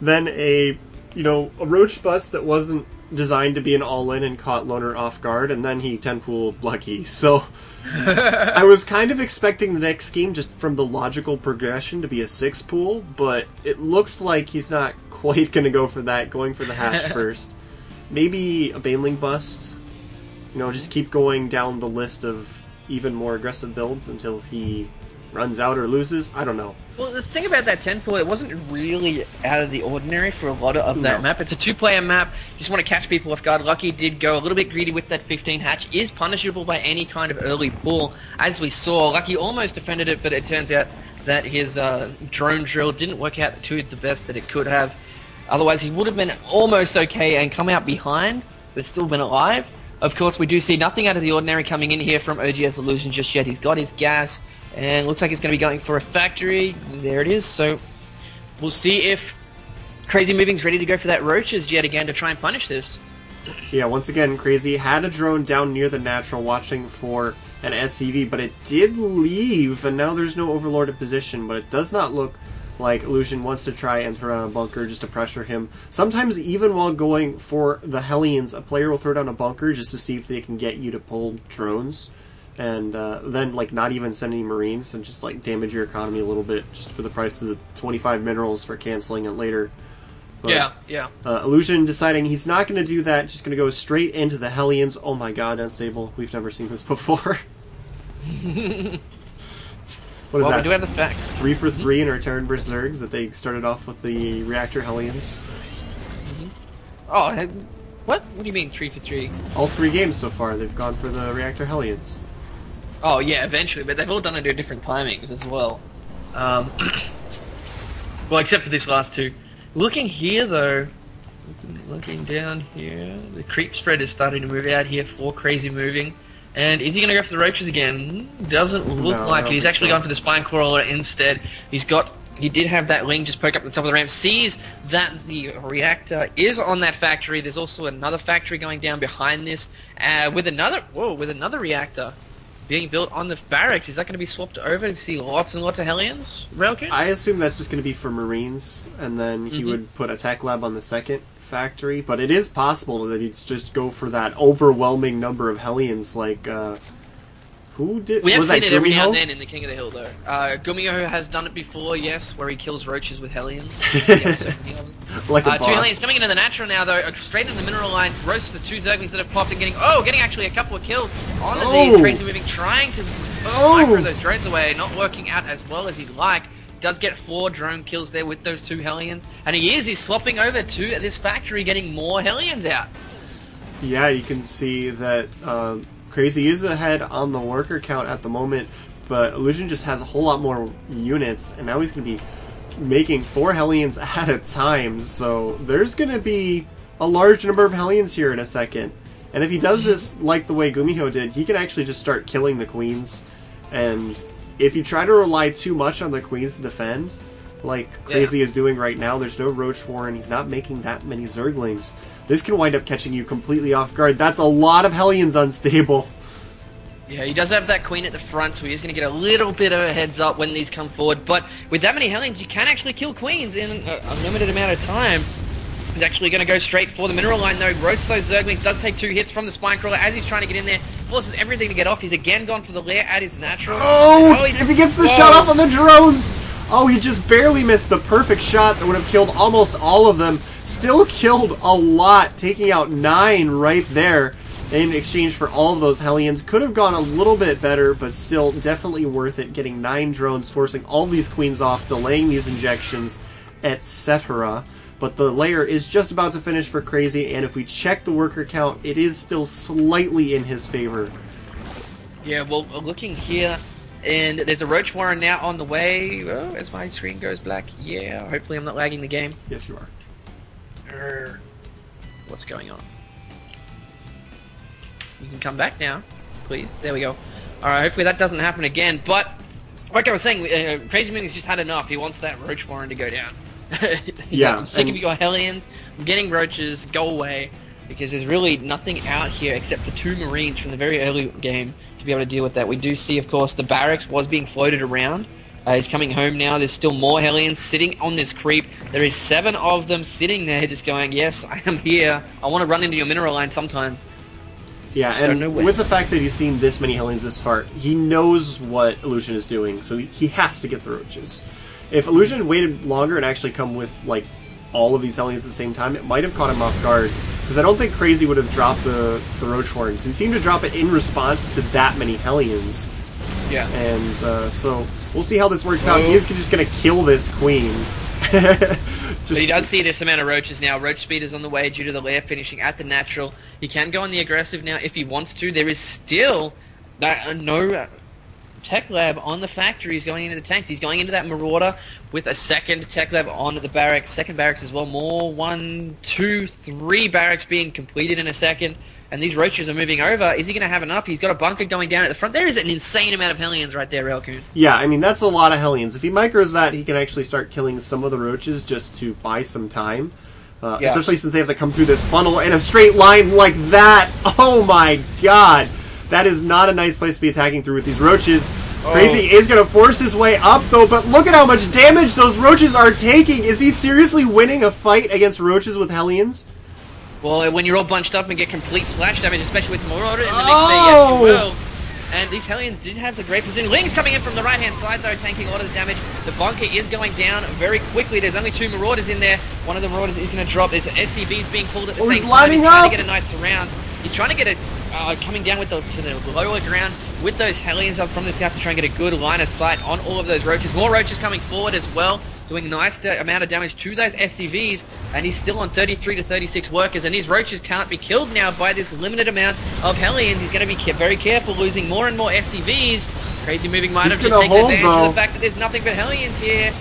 then a you know a roach bus that wasn't designed to be an all-in and caught Loner off guard, and then he ten pool Lucky. So I was kind of expecting the next game just from the logical progression to be a six pool, but it looks like he's not quite going to go for that. Going for the hatch first, maybe a Baneling bust. You know, just keep going down the list of even more aggressive builds until he runs out or loses. I don't know. Well, the thing about that 10 pool, it wasn't really out of the ordinary for a lot of that No. map. It's a two-player map. You just want to catch people off guard. Lucky did go a little bit greedy with that 15 hatch. Is punishable by any kind of early pull. As we saw, Lucky almost defended it, but it turns out that his uh, drone drill didn't work out to the best that it could have. Otherwise, he would have been almost okay and come out behind, but still been alive. Of course, we do see nothing out of the ordinary coming in here from OGS Illusion just yet. He's got his gas, and looks like he's going to be going for a factory. There it is. So we'll see if Crazy Moving's ready to go for that Roaches yet again to try and punish this. Yeah, once again, Crazy had a drone down near the natural watching for an SCV, but it did leave, and now there's no Overlord in position, but it does not look like Illusion wants to try and throw down a bunker just to pressure him. Sometimes, even while going for the Hellions, a player will throw down a bunker just to see if they can get you to pull drones, and uh, then, like, not even send any Marines and just, like, damage your economy a little bit just for the price of the 25 minerals for canceling it later. But- yeah, yeah. uh, Illusion deciding he's not going to do that, just going to go straight into the Hellions. Oh my god, unstable. We've never seen this before. what is well, that? we do have the fact. Three for three in our Terran vs. Zergs that they started off with the Reactor Hellions. Oh, I- what? What do you mean three for three? All three games so far, they've gone for the Reactor Hellions. Oh yeah, eventually, but they've all done it at different timings as well. Um, well, except for this last two. Looking here though, looking, looking down here, the creep spread is starting to move out here for crazy moving. And is he going to go for the roaches again? Doesn't look No, like it. He's actually so. gone for the spine crawler instead. He's got. He did have that wing just poke up the top of the ramp. Sees that the reactor is on that factory. There's also another factory going down behind this, uh, with another. Whoa, with another reactor being built on the barracks. Is that going to be swapped over to see lots and lots of Hellions? Railkin? I assume that's just going to be for Marines, and then he Mhm. would put a tech lab on the second factory. But it is possible that he'd just go for that overwhelming number of Hellions, like uh, who did? We have was seen it every now and then in the King of the Hill, though. Uh, Gumiho has done it before, yes, where he kills roaches with Hellions. Yes, so many of them. like a Uh, two. Hellions coming into the natural now, though, uh, straight in the mineral line, roasts the two Zerglings that have popped and getting, oh, getting actually a couple of kills on Oh. these crazy moving, trying to Oh. micro those drones away, not working out as well as he'd like. Does get four drone kills there with those two Hellions, and he is, he's swapping over to this factory, getting more Hellions out. Yeah, you can see that um, Crazy is ahead on the worker count at the moment, but Illusion just has a whole lot more units, and now he's going to be making four Hellions at a time, so there's going to be a large number of Hellions here in a second. And if he does this like the way Gumiho did, he can actually just start killing the queens. And if you try to rely too much on the queens to defend, like Crazy is doing right now, there's no Roach Warren, he's not making that many Zerglings. This can wind up catching you completely off guard. That's a lot of Hellions unstable. Yeah, he does have that queen at the front, so he's going to get a little bit of a heads up when these come forward. But with that many Hellions, you can actually kill queens in a, a limited amount of time. He's actually going to go straight for the mineral line, though. Roasts those Zerglings, does take two hits from the Spine Crawler as he's trying to get in there. Forces everything to get off. He's again gone for the lair at his natural. Oh, oh, he's- if he gets the Whoa. shot off on the drones! Oh, he just barely missed the perfect shot that would have killed almost all of them. Still killed a lot, taking out nine right there in exchange for all of those Hellions. Could have gone a little bit better, but still definitely worth it. Getting nine drones, forcing all these queens off, delaying these injections, etc. But the lair is just about to finish for Crazy, and if we check the worker count, it is still slightly in his favor. Yeah, well, uh, looking here, and there's a Roach Warren now on the way. Oh, as my screen goes black. Yeah, hopefully I'm not lagging the game. Yes, you are. What's going on? You can come back now, please. There we go. Alright, hopefully that doesn't happen again, but like I was saying, uh, Crazy has just had enough. He wants that Roach Warren to go down. Yeah, I'm sick of your Hellions. I'm getting Roaches. Go away. Because there's really nothing out here except for two Marines from the very early game to be able to deal with that. We do see, of course, the barracks was being floated around. Uh, he's coming home now. There's still more Hellions sitting on this creep. There is seven of them sitting there just going, yes, I am here. I want to run into your mineral line sometime. Yeah, and with the fact that he's seen this many Hellions this far, he knows what Illusion is doing, so he- he has to get the roaches. If Illusion waited longer and actually come with like all of these Hellions at the same time, it might have caught him off guard. Because I don't think Crazy would have dropped the the Roach Warren. 'cause He seemed to drop it in response to that many Hellions, Yeah. and uh, so we'll see how this works out. He is just going to kill this queen. just, But he does see this amount of roaches now. Roach speed is on the way due to the lair finishing at the natural. He can go on the aggressive now if he wants to. There is still that uh, no tech lab on the factory. He's going into the tanks. He's going into that marauder with a second tech lab on the barracks. Second barracks as well. More one, two, three barracks being completed in a second. And these roaches are moving over. Is he going to have enough? He's got a bunker going down at the front. There is an insane amount of Hellions right there, Railcoon. Yeah, I mean that's a lot of Hellions. If he micros that, he can actually start killing some of the roaches just to buy some time. Uh, Yeah. Especially since they have to come through this funnel in a straight line like that. Oh my god, that is not a nice place to be attacking through with these roaches. Oh. Crazy is going to force his way up though, but look at how much damage those roaches are taking. Is he seriously winning a fight against roaches with Hellions? Well, uh, when you're all bunched up and get complete splash damage, especially with Marauder in the mix Oh! there, yes, you oh! will. And these Hellions did have the great position. Ling's coming in from the right-hand side, though, tanking a lot of the damage. The bunker is going down very quickly. There's only two Marauders in there. One of the Marauders is going to drop. There's SCVs being pulled at the Oh, he's same time. lining He's trying up! to get a nice surround. He's trying to get a uh, coming down with the to the lower ground with those Hellions up from the south to try and get a good line of sight on all of those roaches. More roaches coming forward as well, doing a nice amount of damage to those SCVs, and he's still on 33 to 36 workers. And these roaches can't be killed now by this limited amount of Hellions. He's going to be ca- very careful, losing more and more SCVs. Crazy moving might He's have just taken advantage of the fact that there's nothing but Hellions here.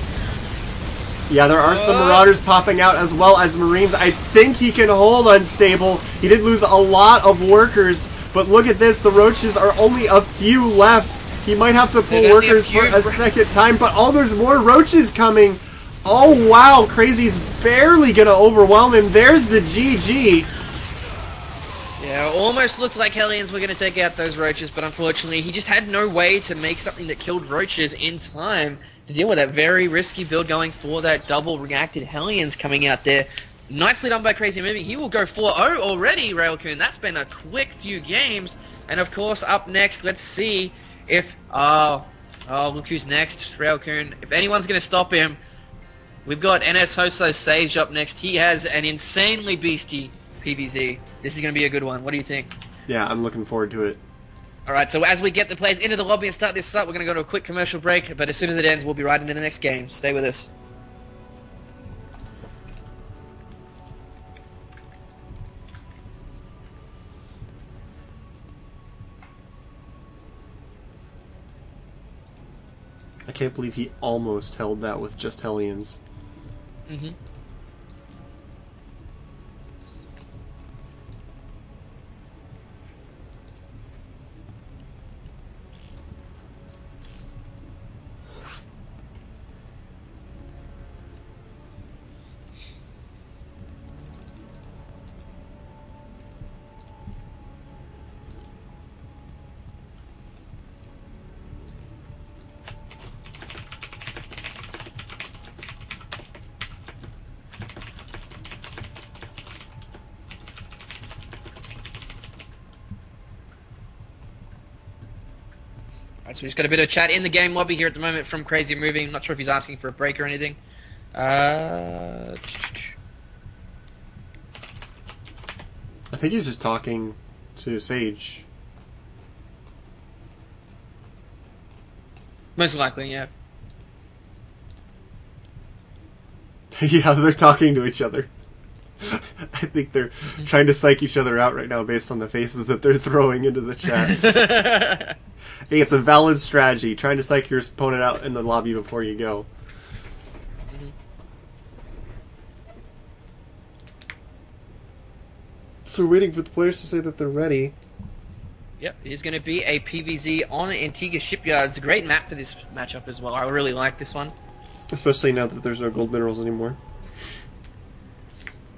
Yeah, there are some. Marauders popping out as well as Marines. I think he can hold Unstable. He did lose a lot of workers, but look at this. The Roaches are only a few left. He might have to pull workers for a second time, but oh, there's more Roaches coming. Oh, wow. Crazy's barely going to overwhelm him. There's the GG. Yeah, almost looked like Hellions were going to take out those roaches, but unfortunately he just had no way to make something that killed roaches in time to deal with that very risky build going for that double reacted Hellions coming out there. Nicely done by Crazy Moving. He will go 4-0 already, Railcoon. That's been a quick few games. And of course, up next, let's see if... Oh, oh look who's next, Railcoon. If anyone's going to stop him, We've got NS Hoso Sage up next. He has an insanely beastie PVZ. This is going to be a good one. What do you think? Yeah, I'm looking forward to it. Alright, so as we get the players into the lobby and start this up, we're going to go to a quick commercial break, but as soon as it ends, we'll be right into the next game. Stay with us. I can't believe he almost held that with just Hellions. Mm-hmm. We've just got a bit of chat in the game lobby here at the moment from Crazy Moving. I'm not sure if he's asking for a break or anything. Uh... I think he's just talking to Sage. Most likely, yeah. yeah, they're talking to each other. I think they're trying to psych each other out right now based on the faces that they're throwing into the chat. hey, it's a valid strategy. Trying to psych your opponent out in the lobby before you go. Mm-hmm. So we're waiting for the players to say that they're ready. Yep, it is going to be a PVZ on Antigua Shipyard. It's a great map for this matchup as well. I really like this one. Especially now that there's no gold minerals anymore.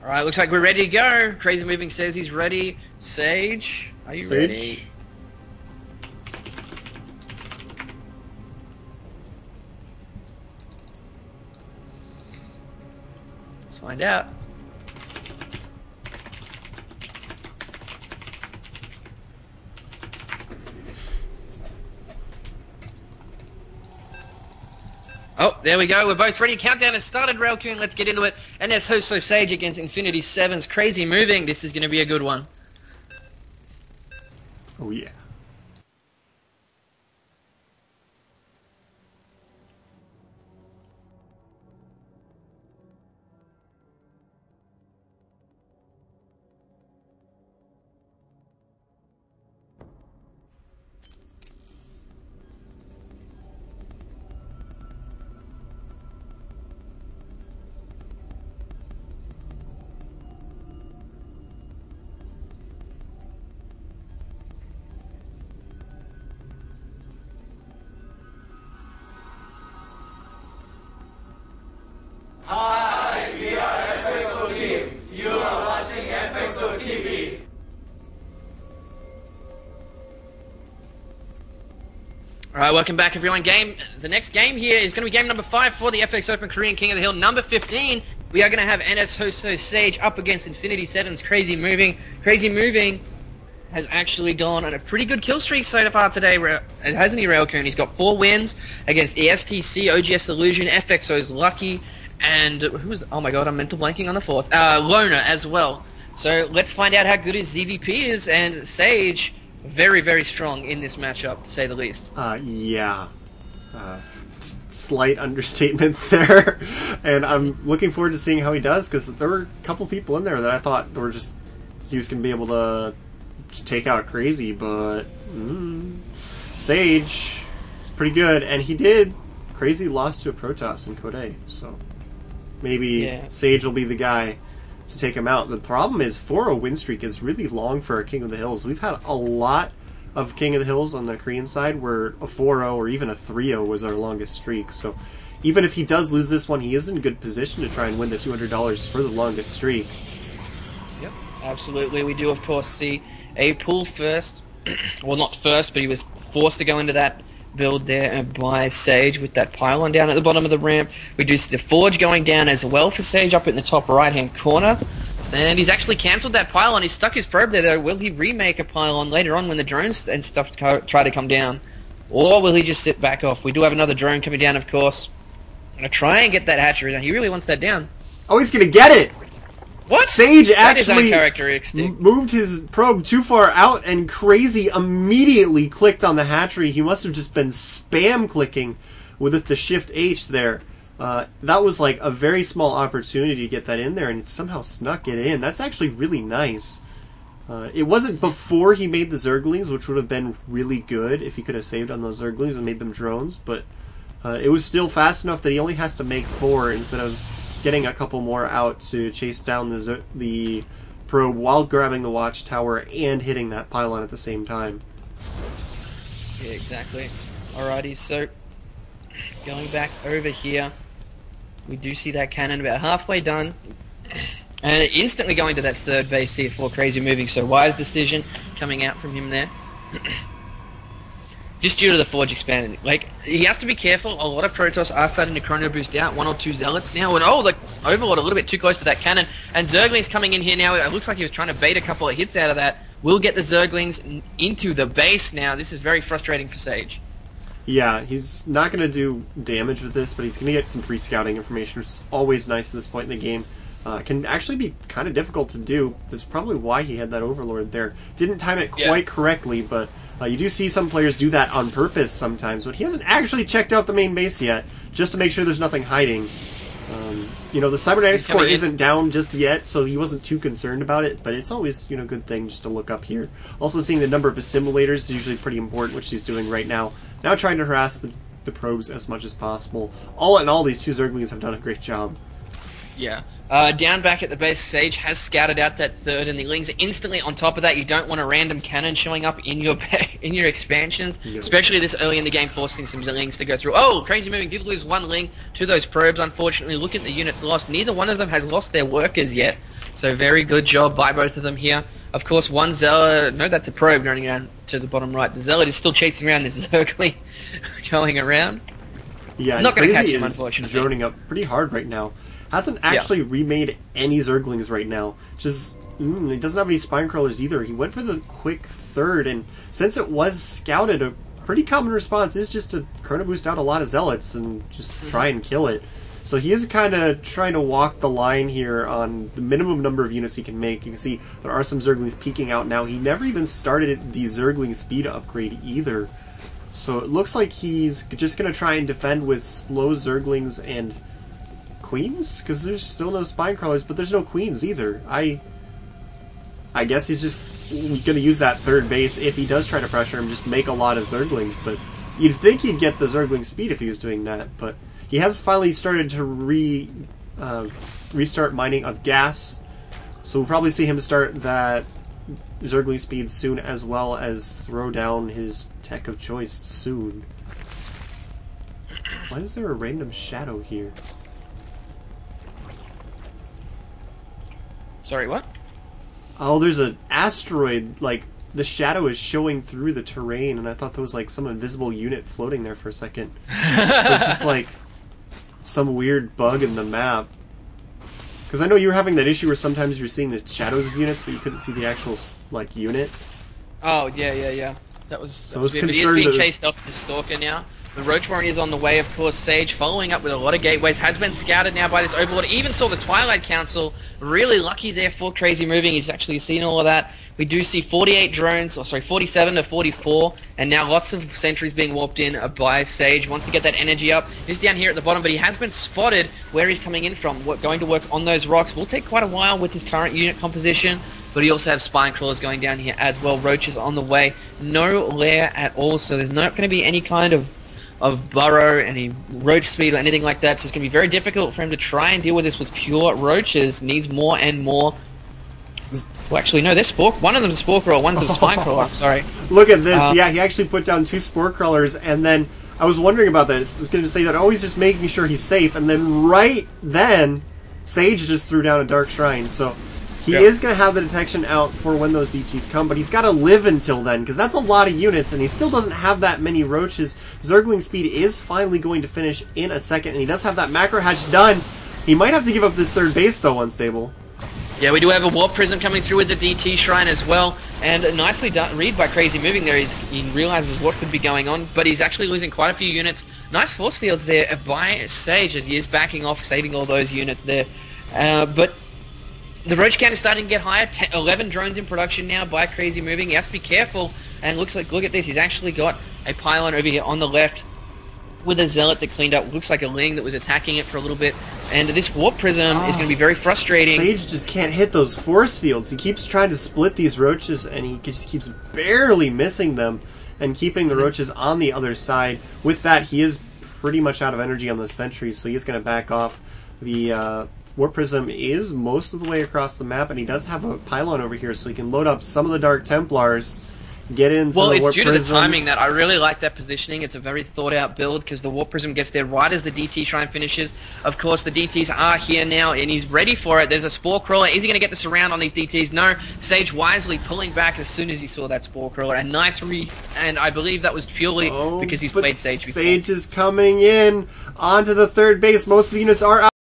All right, looks like we're ready to go. Crazy Moving says he's ready. Sage, are you Sage? ready? Find out. Oh, there we go. We're both ready. Countdown has started, Railcoon. Let's get into it. NS Hoso Sage against Infinity Sevens. Crazy moving. This is going to be a good one. Oh yeah. Welcome back, everyone. Game. The next game here is going to be game number five for the FX Open Korean King of the Hill, number 15. We are going to have NS Hoso Sage up against Infinity Sevens. Crazy moving. Crazy moving has actually gone on a pretty good kill streak so far today, hasn't he, Railcoon? He's got four wins against ESTC, OGS Illusion, FXO's Lucky, and who was? Oh my god, I'm mental blanking on the fourth. Uh, Loner as well. So let's find out how good his ZVP is, and Sage, very, very strong in this matchup, to say the least. Uh, yeah. Uh, slight understatement there. and I'm looking forward to seeing how he does because there were a couple people in there that I thought were just he was gonna be able to take out crazy, but mm, Sage is pretty good, and he did. Crazy lost to a Protoss in Code, so maybe Yeah. Sage will be the guy to take him out. The problem is 4-0 win streak is really long for a King of the Hills. We've had a lot of King of the Hills on the Korean side where a 4-0 or even a 3-0 was our longest streak. So even if he does lose this one, he is in good position to try and win the $200 for the longest streak. Yep, absolutely. We do, of course, see a pull first. well, not first, but he was forced to go into that build there and buy Sage with that pylon down at the bottom of the ramp. We do see the Forge going down as well for Sage up in the top right-hand corner. And he's actually cancelled that pylon. He's stuck his probe there, though. Will he remake a pylon later on when the drones and stuff try to come down? Or will he just sit back off? We do have another drone coming down, of course. I'm going to try and get that hatchery down. He really wants that down. Oh, he's gonna get it! What? Sage actually moved his probe too far out, and Crazy immediately clicked on the hatchery. He must have just been spam clicking with the Shift H there. Uh, that was like a very small opportunity to get that in there, and he somehow snuck it in. That's actually really nice. Uh, it wasn't before he made the Zerglings, which would have been really good if he could have saved on those Zerglings and made them drones, but uh, it was still fast enough that he only has to make four instead of getting a couple more out to chase down the the probe while grabbing the watchtower and hitting that pylon at the same time. Yeah, exactly. Alrighty, so going back over here, we do see that cannon about halfway done. And instantly going to that third base here for Crazy Moving, so wise decision coming out from him there. Just due to the Forge expanding. Like, he has to be careful. A lot of Protoss are starting to chrono boost out. One or two Zealots now. And oh, like, Overlord a little bit too close to that cannon. And Zergling's coming in here now. It looks like he was trying to bait a couple of hits out of that. We'll get the Zerglings into the base now. This is very frustrating for Sage. Yeah, he's not going to do damage with this, but he's going to get some free scouting information, which is always nice at this point in the game. Uh, can actually be kind of difficult to do. That's probably why he had that Overlord there. Didn't time it Yeah. quite correctly, but uh, you do see some players do that on purpose sometimes. But he hasn't actually checked out the main base yet, just to make sure there's nothing hiding. Um, You know, the cybernetics core in. isn't down just yet, so he wasn't too concerned about it. But it's always you know a good thing just to look up here. Also, seeing the number of assimilators is usually pretty important, which he's doing right now. Now trying to harass the, the probes as much as possible. All in all, these two Zerglings have done a great job. Yeah. Uh, down back at the base, Sage has scouted out that third, and the Lings are instantly on top of that. You don't want a random cannon showing up in your in your expansions, Yeah. especially this early in the game, forcing some Lings to go through. Oh, crazy moving did lose one Ling to those probes. Unfortunately, look at the units lost. Neither one of them has lost their workers yet. So very good job by both of them here. Of course, one Zealot, no, that's a probe running around to the bottom right. The Zealot is still chasing around this Zergling going around. Yeah, Not Crazy catch him, is unfortunately. droning up pretty hard right now. Hasn't actually remade any Zerglings right now. Just mm, he doesn't have any spine crawlers either. He went for the quick third, and since it was scouted, a pretty common response is just to chrono boost out a lot of zealots and just Mm-hmm. try and kill it. So he is kind of trying to walk the line here on the minimum number of units he can make. You can see there are some Zerglings peeking out now. He never even started the Zergling speed upgrade either. So it looks like he's just going to try and defend with slow Zerglings and queens? Because there's still no spine crawlers, but there's no queens either. I I guess he's just going to use that third base if he does try to pressure him, just make a lot of Zerglings. But you'd think he'd get the Zergling speed if he was doing that. But he has finally started to re uh, restart mining of gas. So we'll probably see him start that Zergling speed soon, as well as throw down his tech of choice soon. Why is there a random shadow here? Sorry, what? Oh, there's an asteroid. Like the shadow is showing through the terrain, and I thought there was like some invisible unit floating there for a second. It's just like some weird bug in the map. Because I know you were having that issue where sometimes you're seeing the shadows of units, but you couldn't see the actual like unit. Oh yeah, yeah, yeah. That was. So that I was was he is concerned being that it was- chased off the stalker now. The Roach Warren is on the way, of course. Sage following up with a lot of gateways has been scouted now by this Overlord. Even saw the Twilight Council. Really lucky there for Crazy Moving. He's actually seen all of that. We do see 48 drones, or sorry, 47 to 44, and now lots of sentries being warped in by Sage. Wants to get that energy up. He's down here at the bottom, but he has been spotted where he's coming in from. What, going to work on those rocks will take quite a while with his current unit composition. But he also has spine crawlers going down here as well. Roaches on the way. No lair at all, so there's not going to be any kind of of burrow, any roach speed or anything like that. So it's going to be very difficult for him to try and deal with this with pure roaches. Needs more and more. Well, actually, no, they're spore. One of them's a spore crawler, one's a spine crawler. I'm sorry. Look at this. Uh, yeah, he actually put down two spore crawlers, and then I was wondering about that. I was going to say that always just making sure he's safe, and then right then, Sage just threw down a dark shrine. So he Yeah. is going to have the detection out for when those DTs come, but he's got to live until then because that's a lot of units, and he still doesn't have that many roaches. Zergling speed is finally going to finish in a second, and he does have that macro hatch done. He might have to give up this third base though, unstable. Yeah, we do have a warp prism coming through with the DT shrine as well, and nicely done, read by Crazy Moving there. He's, he realizes what could be going on, but he's actually losing quite a few units. Nice force fields there by Sage as he is backing off, saving all those units there. Uh, but the roach count is starting to get higher. 10, 11 drones in production now by Crazy Moving. He has to be careful, and looks like look at this. He's actually got a pylon over here on the left with a zealot that cleaned up. Looks like a ling that was attacking it for a little bit. And this warp prism is going to be very frustrating. Sage just can't hit those force fields. He keeps trying to split these roaches, and he just keeps barely missing them and keeping the roaches on the other side. With that, he is pretty much out of energy on those sentries, so he's going to back off. The uh, Warp Prism is most of the way across the map, and he does have a pylon over here, so he can load up some of the Dark Templars, get into Well, it's due to the timing that I really like that positioning. It's a very thought out build because the Warp Prism gets there right as the DT Shrine finishes. Of course, the DTs are here now and he's ready for it. There's a Spore Crawler. Is he going to get the surround on these DTs? No. Sage wisely pulling back as soon as he saw that Spore Crawler. And nice re... And I believe that was purely Oh, because he's played Sage before. Sage is coming in onto the third base. Most of the units are out.